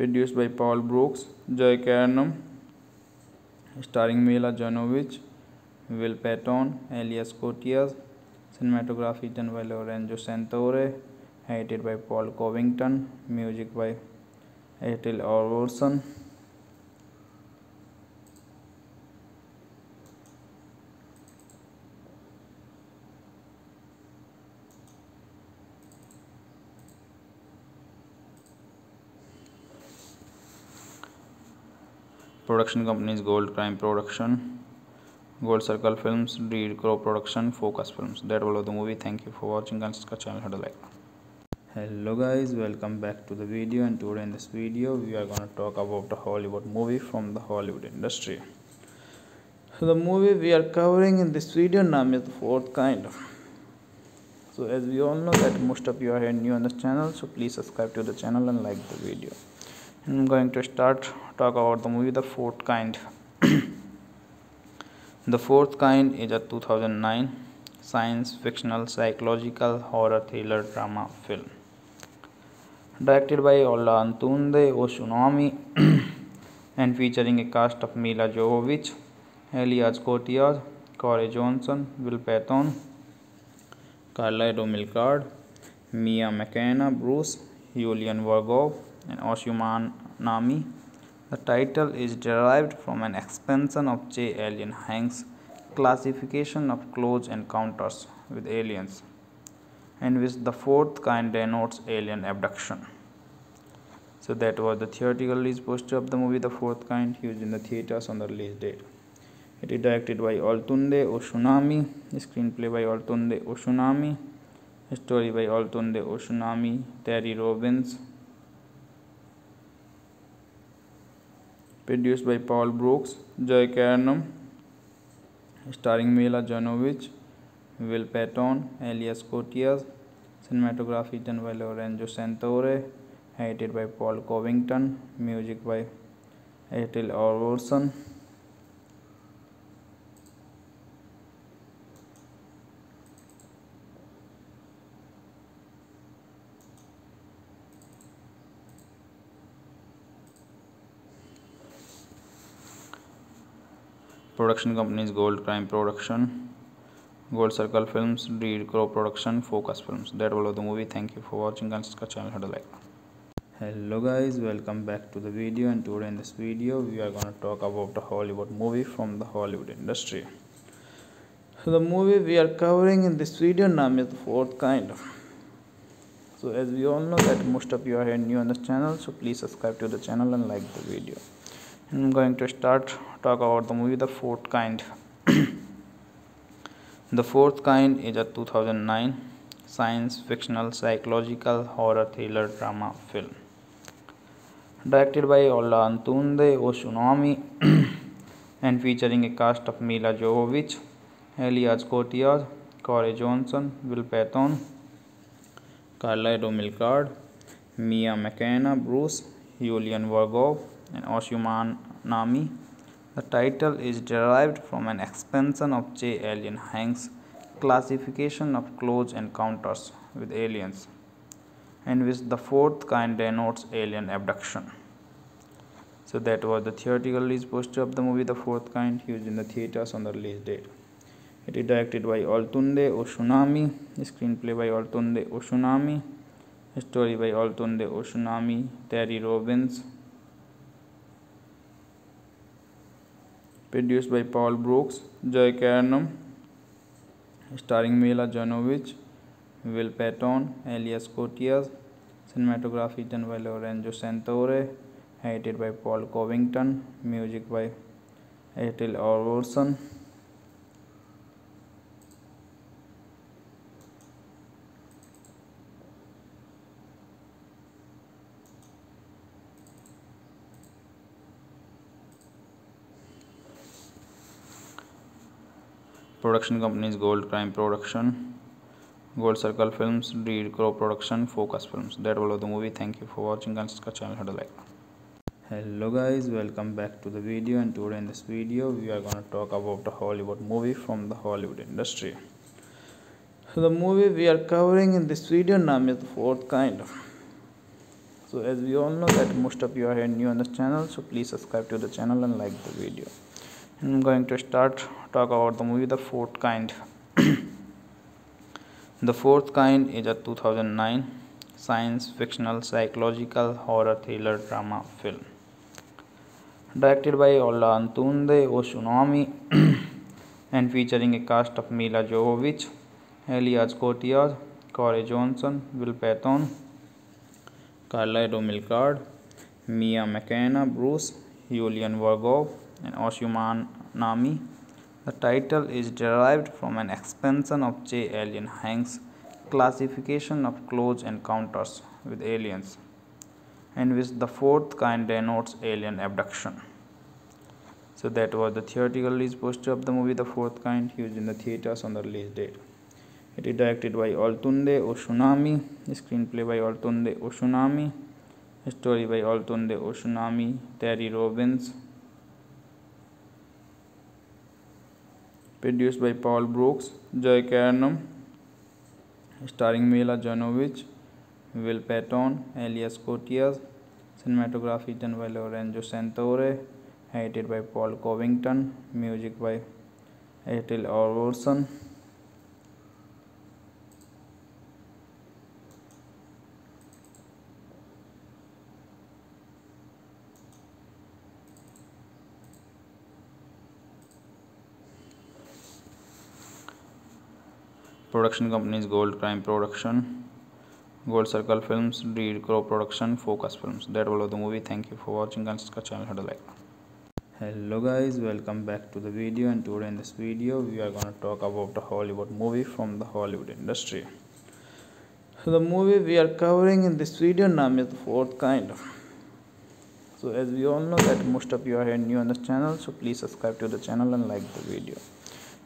produced by Paul Brooks, Joy Carnum, starring Milla Jovovich, Will Patton, Elias Koteas, cinematography done by Lorenzo Santore, edited by Paul Covington, music by Ethel Orson. Production companies Gold Crime Production, Gold Circle Films, Reed Crow Production, Focus Films. That was the movie. Thank you for watching. Consider channel how to like. Hello guys, welcome back to the video. And today in this video, we are gonna talk about the Hollywood movie from the Hollywood industry. So the movie we are covering in this video name is the fourth kind. So as we all know that most of you are new on this channel, so please subscribe to the channel and like the video. I'm going to start talk about the movie The Fourth Kind. the Fourth Kind is a 2009 science fictional psychological horror thriller drama film directed by Olatunde Oshunami and featuring a cast of Mila Jovovich, Elias Koteas, Corey Johnson, Will Patton, Carla Romilcard, Mia McKenna, Bruce, Julian Vargov, and Oshuman Nami. The title is derived from an expansion of J. Allen Hynek's classification of close encounters with aliens, in which the fourth kind denotes alien abduction. So that was the theatrical release poster of the movie The Fourth Kind used in the theaters on the release date. It is directed by Olatunde Oshunami, screenplay by Olatunde Oshunami, story by Olatunde Oshunami, Terry Robbins, produced by Paul Brooks, Joy Carnum, starring Milla Jovovich, Will Patton, Elias Koteas, cinematography done by Lorenzo Santore, edited by Paul Covington, music by Ethel Orson. Production companies Gold Crime Production, Gold Circle Films, Reed Crow Production, Focus Films. That was the movie. Thank you for watching and subscribe channel. Hit like. Hello guys, welcome back to the video and today in this video we are gonna talk about the Hollywood movie from the Hollywood industry. So the movie we are covering in this video name is the fourth kind. So as we all know that most of you are new on this channel, so please subscribe to the channel and like the video. I'm going to start talk about the movie The Fourth Kind. the Fourth Kind is a 2009 science fictional psychological horror thriller drama film directed by Ola Antunde Oshunami and featuring a cast of Mila Jovovich, Elias Kotias, Corey Johnson, Will Patton, Carla Romilcard, Mia McKenna, Bruce, Julian Vargov, and Oshuman Nami. The title is derived from an expansion of J. Allen Hynek's classification of close encounters with aliens, in which the fourth kind denotes alien abduction. So that was the theatrical release poster of the movie The Fourth Kind used in the theaters on the release date. It is directed by Olatunde Oshunami, screenplay by Olatunde Oshunami, story by Olatunde Oshunami, Terry Robbins, produced by Paul Brooks, Joy Carnum, starring Milla Jovovich, Will Patton, Elias Koteas, cinematography done by Lorenzo Santore, edited by Paul Covington, music by Ethel Orson. Production companies Gold Crime Production, Gold Circle Films, Reed Crow Production, Focus Films. That was the movie. Thank you for watching and subscribe channel. Hit like. Hello guys, welcome back to the video and today in this video we are gonna talk about the Hollywood movie from the Hollywood industry. So the movie we are covering in this video name is the fourth kind. So as we all know that most of you are new on this channel, so please subscribe to the channel and like the video. I'm going to start talk about the movie The Fourth Kind. the Fourth Kind is a 2009 science fictional psychological horror thriller drama film directed by Ola Antunde Oshunami and featuring a cast of Mila Jovovich, Elias Koteas, Corey Johnson, Will Patton, Carla Romilcard, Mia McKenna, Bruce, Julian Vargov, and Oshuman Nami. The title is derived from an expansion of J. Allen Hynek's classification of close encounters with aliens, in which the fourth kind denotes alien abduction. So that was the theatrical release poster of the movie The Fourth Kind used in the theaters on the release date. It is directed by Olatunde Oshunami, screenplay by Olatunde Oshunami, story by Olatunde Oshunami, Terry Robbins, produced by Paul Brooks, Joy Carnum, starring Mila Jovovich, Will Patton, Elias Koteas, cinematography done by Lorenzo Santore, edited by Paul Covington, music by Ethel Orson. Production companies Gold Crime Production, Gold Circle Films, Reed Crow Production, Focus Films. That was the movie. Thank you for watching subscribe channel. Hit like. Hello guys, welcome back to the video and today in this video we are gonna talk about the Hollywood movie from the Hollywood industry. So the movie we are covering in this video name is the fourth kind. So as we all know that most of you are new on this channel, so please subscribe to the channel and like the video.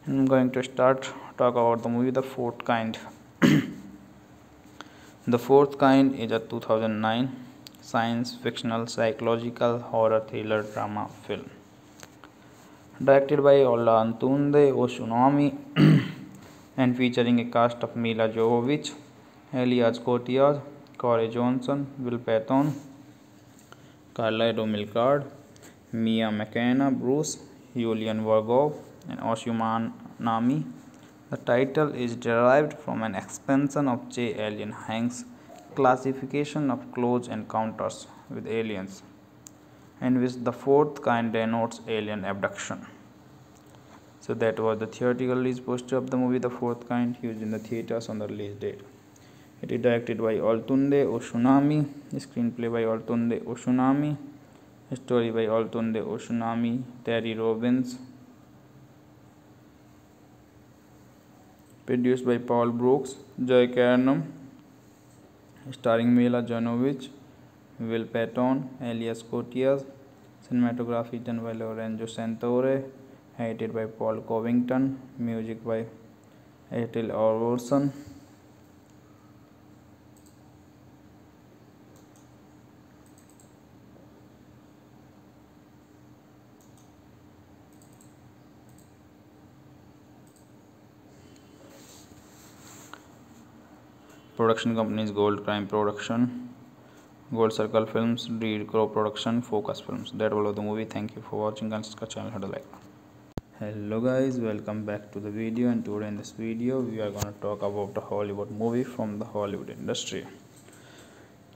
I'm going to start talk about the movie The Fourth Kind. the Fourth Kind is a 2009 science fictional psychological horror thriller drama film directed by Ola Antunde Oshunami and featuring a cast of Mila Jovovich, Elias Koteas, Corey Johnson, Will Patton, Carla Romilcard, Mia McKenna, Bruce, Yulian Vargov and Oshuman Nami. The title is derived from an expansion of J. Allen Hynek's classification of close encounters with aliens, in which the fourth kind denotes alien abduction. So that was the theatrical release poster of the movie The Fourth Kind used in the theaters on the release date. It is directed by Olatunde Oshunami, screenplay by Olatunde Oshunami, story by Olatunde Oshunami, Terry Robbins, produced by Paul Brooks, Joy Carnum, starring Mila Jovovich, Will Patton, Elias Koteas, cinematography done by Lorenzo Santore, edited by Paul Covington, music by Ethel Orson. Production companies Gold Crime Production, Gold Circle Films, Reed Crow Production, Focus Films. That was the movie. Thank you for watching. Consider channel how like. Hello guys, welcome back to the video. And today in this video, we are gonna talk about the Hollywood movie from the Hollywood industry.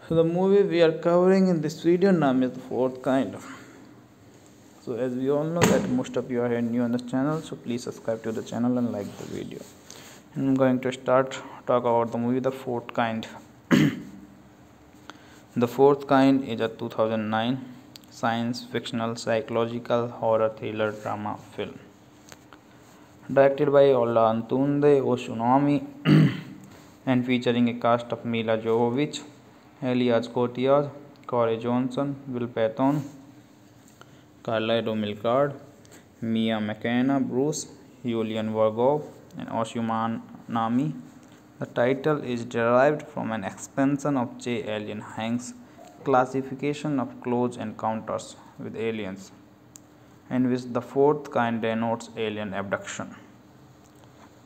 So the movie we are covering in this video name is the fourth kind. So as we all know that most of you are new on this channel, so please subscribe to the channel and like the video. I'm going to start talk about the movie The Fourth Kind. the Fourth Kind is a 2009 science fictional psychological horror thriller drama film directed by Olatunde Oshunami and featuring a cast of Mila Jovovich, Elias Koteas, Corey Johnson, Will Patton, Carla Domilcard, Mia McKenna, Bruce, Julian Vargov, and Oshuman Nami. The title is derived from an expansion of J. Allen Hynek's classification of close encounters with aliens, in which the fourth kind denotes alien abduction.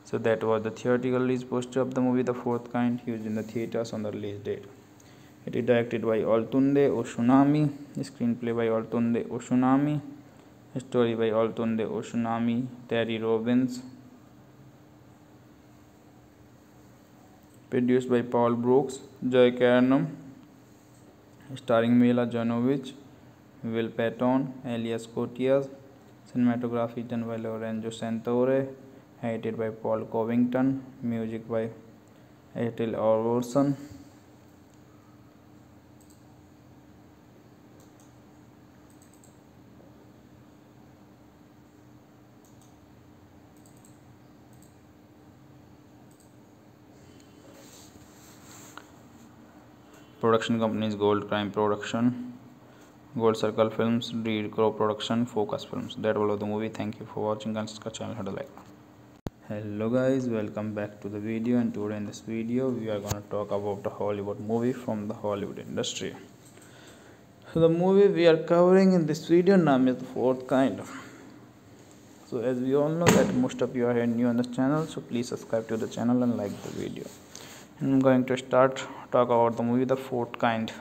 So that was the theatrical release poster of the movie The Fourth Kind used in the theaters on the release date. It is directed by Olatunde Oshunami, screenplay by Olatunde Oshunami, story by Olatunde Oshunami, Terry Robbins, produced by Paul Brooks, Joy Carnum, starring Milla Jovovich, Will Patton, Elias Koteas, cinematography done by Lorenzo Santore, edited by Paul Covington, music by Ethel Orson. Production companies Gold Crime Production, Gold Circle Films, Reed Crow Production, Focus Films. That was the movie. Thank you for watching. Consider channel how to like. Hello guys, welcome back to the video. And today in this video, we are gonna talk about the Hollywood movie from the Hollywood industry. So the movie we are covering in this video name is the fourth kind. So as we all know that most of you are new on this channel, so please subscribe to the channel and like the video. I'm going to start talk about the movie The Fourth Kind.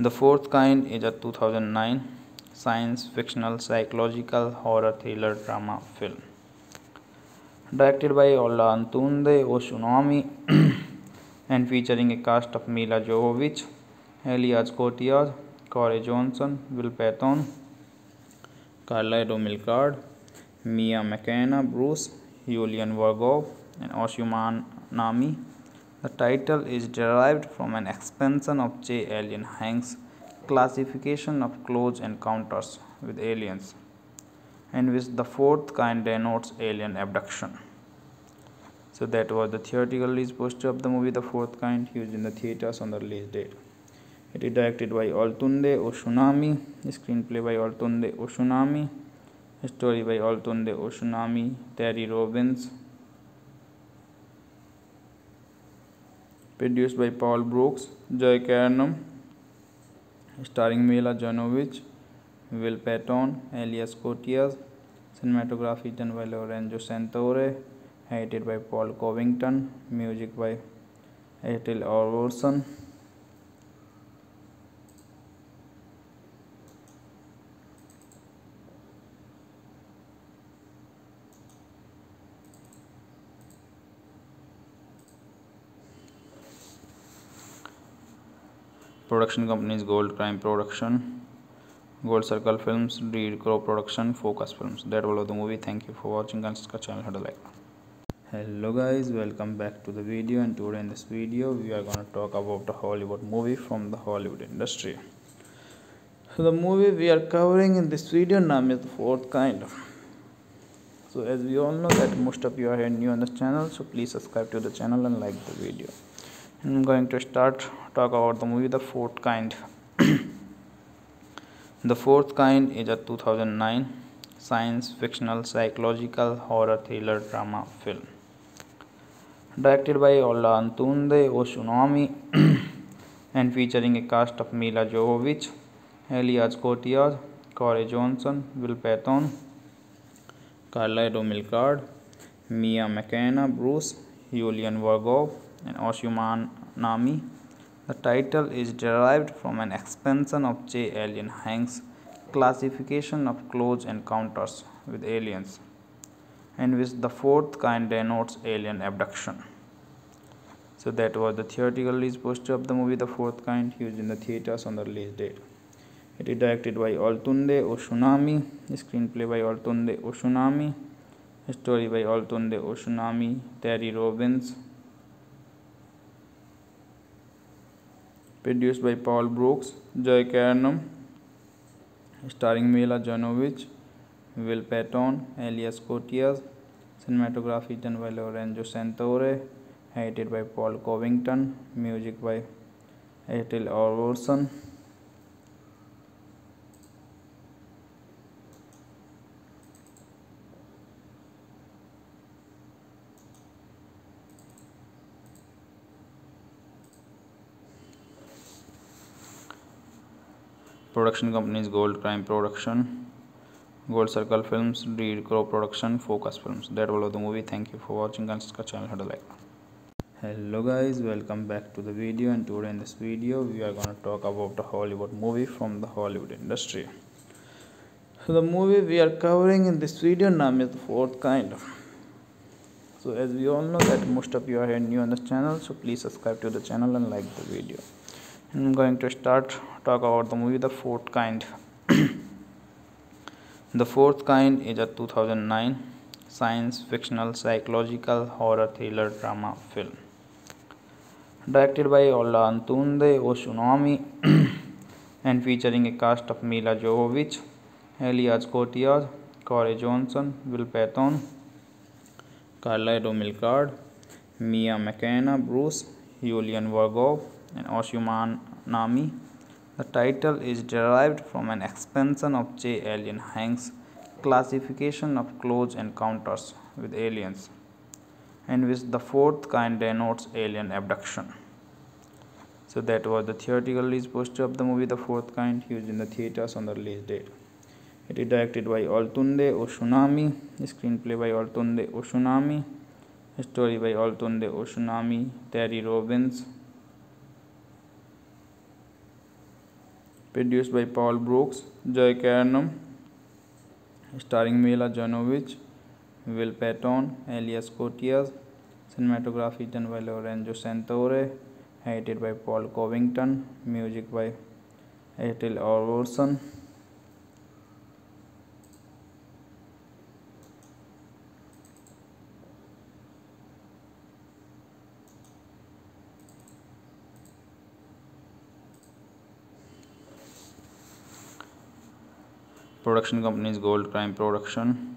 the Fourth Kind is a 2009 science fictional psychological horror thriller drama film directed by Olatunde Oshunami and featuring a cast of Mila Jovovich, Elias Koteas, Corey Johnson, Will Patton, Carla Domilcard, Mia McKenna, Bruce, Julian Vargov, and Oshuman Nami. The title is derived from an expansion of J. Allen Hynek's classification of close encounters with aliens, in which the fourth kind denotes alien abduction. So that was the theatrical release poster of the movie The Fourth Kind used in the theaters on the release date. It is directed by Olatunde Oshunami, screenplay by Olatunde Oshunami, story by Olatunde Oshunami, Terry Robbins, produced by Paul Brooks, Joy Carnum, starring Milla Jovovich, Will Patton, Elias Koteas, cinematography done by Lorenzo Santore, edited by Paul Covington, music by Ethel Orson. Production companies Gold Crime Production, Gold Circle Films, Reed Crow Production, Focus Films. That was the movie. Thank you for watching. And subscribe channel. Hit like. Hello guys, welcome back to the video. And today in this video, we are gonna talk about the Hollywood movie from the Hollywood industry. So the movie we are covering in this video name is the fourth kind. So as we all know that most of you are new on this channel, so please subscribe to the channel and like the video. I'm going to start talk about the movie The Fourth Kind. the Fourth Kind is a 2009 science fictional psychological horror thriller drama film directed by Ola Antunde Oshunami and featuring a cast of Mila Jovovich, Elias Kotias, Corey Johnson, Will Patton, Carla Romilcard, Mia McKenna, Bruce, Julian Vargov, and Oshuman Nami. The title is derived from an expansion of J. Allen Hynek's classification of close encounters with aliens, in which the fourth kind denotes alien abduction. So that was the theatrical release poster of the movie The Fourth Kind used in the theaters on the release date. It is directed by Olatunde Oshunami, screenplay by Olatunde Oshunami, story by Olatunde Oshunami, Terry Robbins, produced by Paul Brooks, Joy Carnum, starring Mila Jovovich, Will Patton, Elias Koteas, cinematography done by Lorenzo Santore, edited by Paul Covington, music by Ethel Orson. Production companies Gold Crime Production, Gold Circle Films, Reed Crow Production, Focus Films. That was the movie. Thank you for watching and subscribe channel. Hit like. Hello guys, welcome back to the video. And today in this video, we are gonna talk about the Hollywood movie from the Hollywood industry. So the movie we are covering in this video name is the fourth kind. So as we all know that most of you are new on this channel, so please subscribe to the channel and like the video. I'm going to start talk about the movie The Fourth Kind. the Fourth Kind is a 2009 science fictional psychological horror thriller drama film directed by Ola Antunde Oshunami and featuring a cast of Mila Jovovich, Elias Koteas, Corey Johnson, Will Patton, Carla Romilcard, Mia McKenna, Bruce, Julian Vargov, and Oshuman Nami. The title is derived from an expansion of J. Allen Hynek's classification of close encounters with aliens, in which the fourth kind denotes alien abduction. So that was the theatrical release poster of the movie The Fourth Kind used in the theaters on the release date. It is directed by Olatunde Oshunami, screenplay by Olatunde Oshunami, story by Olatunde Oshunami, Terry Robbins, produced by Paul Brooks, Joy Carnum, starring Mila Jovovich, Will Patton, Elias Koteas, cinematography done by Lorenzo Santore, edited by Paul Covington, music by Ethel Orson. Production companies Gold Crime Production,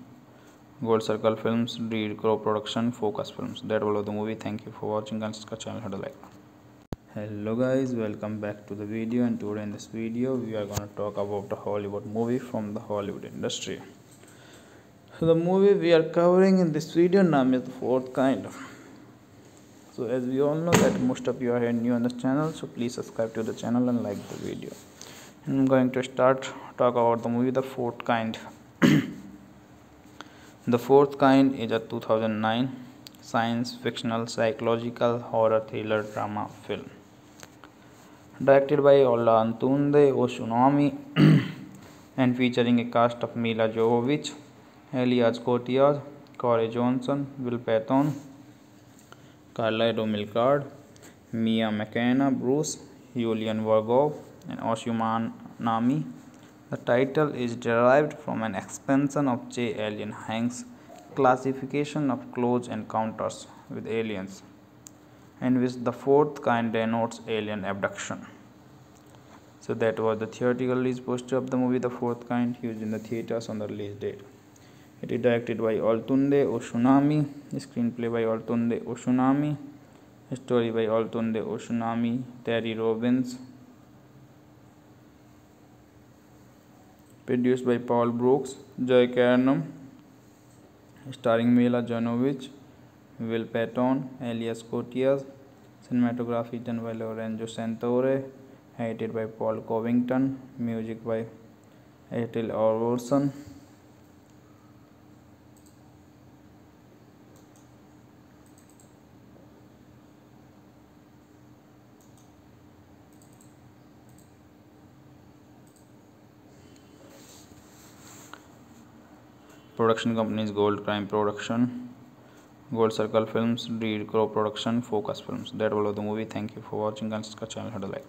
Gold Circle Films, Reed Crow Production, Focus Films. That was the movie. Thank you for watching and subscribe channel. Hit like. Hello guys, welcome back to the video. And today in this video, we are gonna talk about the Hollywood movie from the Hollywood industry. So the movie we are covering in this video name is the fourth kind. So as we all know that most of you are new on this channel, so please subscribe to the channel and like the video. I'm going to start talk about the movie The Fourth Kind. the Fourth Kind is a 2009 science fictional psychological horror thriller drama film directed by Ola Antunde Oshunami and featuring a cast of Mila Jovovich, Elias Koteas, Corey Johnson, Will Patton, Carla Romilcard, Mia McKenna, Bruce, Yulian Vargov and Oshuman Nami. The title is derived from an expansion of J. Allen Hynek's classification of close encounters with aliens, in which the fourth kind denotes alien abduction. So that was the theatrical release poster of the movie The Fourth Kind used in the theaters on the release date. It is directed by Olatunde Oshunami, screenplay by Olatunde Oshunami, story by Olatunde Oshunami, Terry Robbins, produced by Paul Brooks, Joy Carnum, starring Milla Jovovich, Will Patton, Elias Koteas, cinematography done by Lorenzo Santore, edited by Paul Covington, music by Ethel Orson. Production companies Gold Crime Production, Gold Circle Films, Reed Crow Production, Focus Films. That was the movie. Thank you for watching. Consider channel how to like.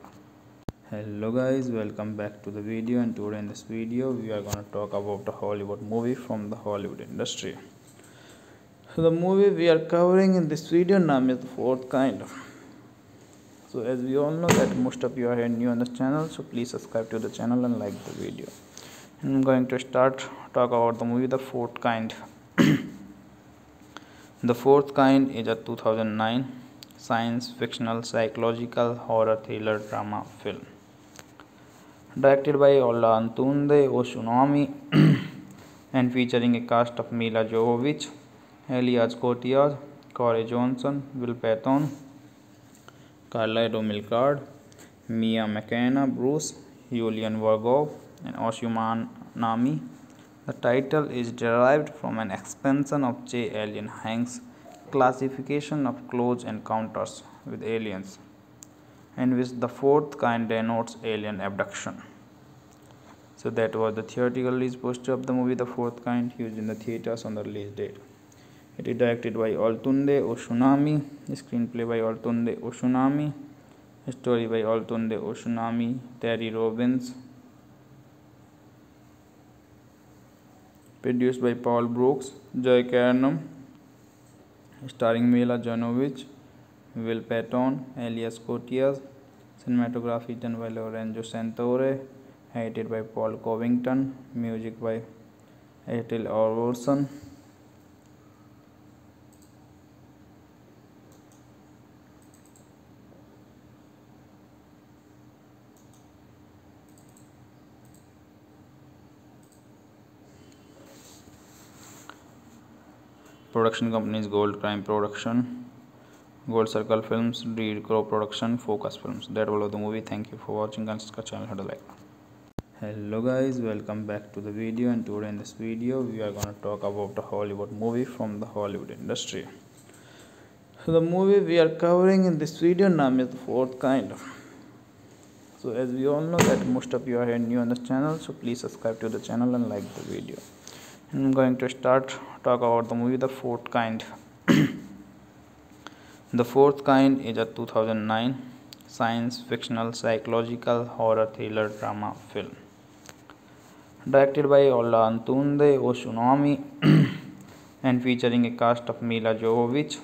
Hello guys, welcome back to the video. And today in this video, we are gonna talk about the Hollywood movie from the Hollywood industry. So the movie we are covering in this video name is the fourth kind. So as we all know that most of you are new on this channel, so please subscribe to the channel and like the video. I'm going to start talk about the movie The Fourth Kind. the Fourth Kind is a 2009 science fictional psychological horror thriller drama film directed by Olatunde Oshunami and featuring a cast of Mila Jovovich, Elias Koteas, Corey Johnson, Will Patton, Carla Romilcard, Mia McKenna, Bruce, Julian Vargov, and Oshuman Nami. The title is derived from an expansion of J. Allen Hynek's classification of close encounters with aliens, in which the fourth kind denotes alien abduction. So that was the theatrical release poster of the movie The Fourth Kind used in the theaters on the release date. It is directed by Olatunde Oshunami, screenplay by Olatunde Oshunami, story by Olatunde Oshunami, Terry Robbins, produced by Paul Brooks, Joy Carnum, starring Milla Jovovich, Will Patton, Elias Koteas, cinematography done by Lorenzo Santore, edited by Paul Covington, music by Ethel Orson. Production companies Gold Crime Production, Gold Circle Films, Reed Crow Production, Focus Films. That was the movie. Thank you for watching. Consider channel how to like. Hello guys, welcome back to the video. And today in this video, we are gonna talk about the Hollywood movie from the Hollywood industry. So the movie we are covering in this video name is the fourth kind. So as we all know that most of you are new on this channel, so please subscribe to the channel and like the video. I'm going to start talk about the movie The Fourth Kind. the Fourth Kind is a 2009 science fictional psychological horror thriller drama film directed by Olatunde Oshunami and featuring a cast of Mila Jovovich,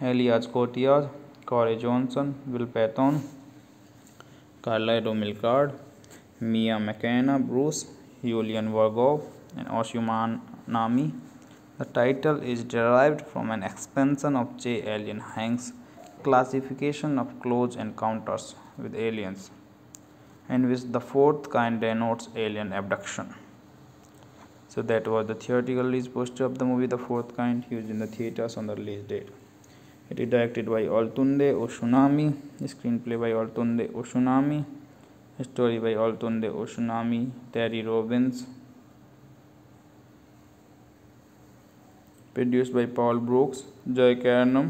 Elias Koteas, Corey Johnson, Will Patton, Carla Romilcard, Mia McKenna, Bruce, Julian Vargov, and Oshuman Nami. The title is derived from an expansion of J. Allen Hynek's classification of close encounters with aliens, in which the fourth kind denotes alien abduction. So that was the theatrical release poster of the movie The Fourth Kind used in the theaters on the release date. It is directed by Olatunde Oshunami, screenplay by Olatunde Oshunami, story by Olatunde Oshunami, Terry Robbins, produced by Paul Brooks, Joy Carnum,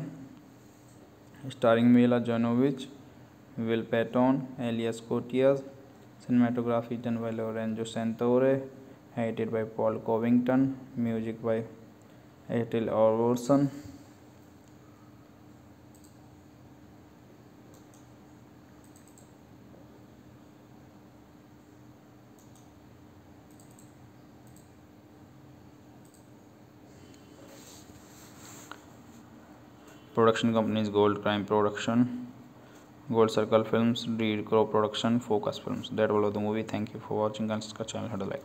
starring Milla Jovovich, Will Patton, Elias Koteas, cinematography done by Lorenzo Santore, edited by Paul Covington, music by Ethel Orson. Production companies Gold Crime Production, Gold Circle Films, Reed Crow Production, Focus Films. That was the movie. Thank you for watching and subscribe channel. Hit like.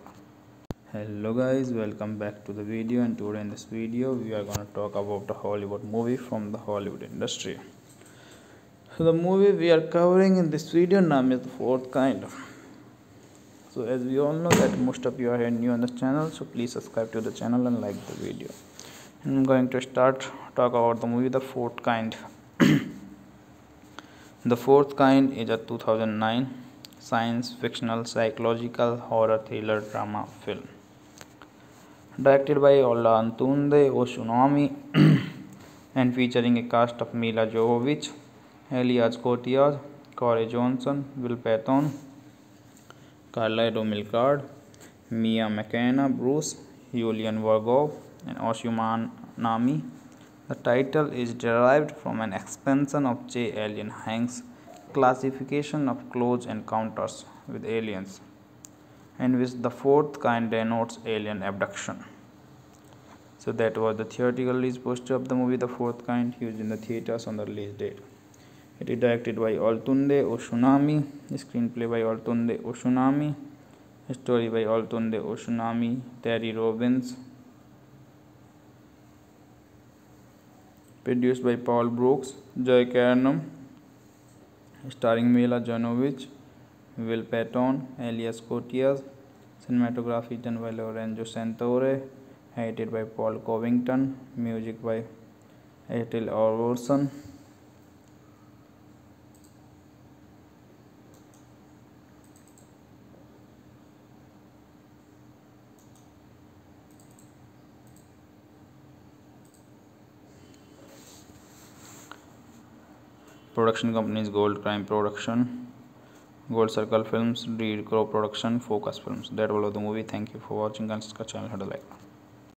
Hello guys, welcome back to the video and today in this video we are gonna talk about the Hollywood movie from the Hollywood industry. So the movie we are covering in this video name is the fourth kind. So as we all know that most of you are new on this channel, so please subscribe to the channel and like the video. I'm going to start talk about the movie The Fourth Kind. the Fourth Kind is a 2009 science fictional psychological horror thriller drama film directed by Ola Antunde Oshunami and featuring a cast of Mila Jovovich, Elias Kotias, Corey Johnson, Will Patton, Carla Romilcard, Mia McKenna, Bruce, Julian Vargov, and Oshuman Nami. The title is derived from an expansion of J. Allen Hynek's classification of close encounters with aliens in which the fourth kind denotes alien abduction. So that was the theatrical release poster of the movie The Fourth Kind used in the theaters on the release date. It is directed by Olatunde Osunsanmi, screenplay by Olatunde Osunsanmi, story by Olatunde Osunsanmi, Terry Robbins, produced by Paul Brooks, Joy Carnum, starring Mila Jovovich, Will Patton, Elias Koteas, cinematography done by Lorenzo Santore, edited by Paul Covington, music by Ethel Orson. Production companies Gold Crime Production, Gold Circle Films, Reed Crow Production, Focus Films. That was the movie. Thank you for watching and subscribe channel. Hit like.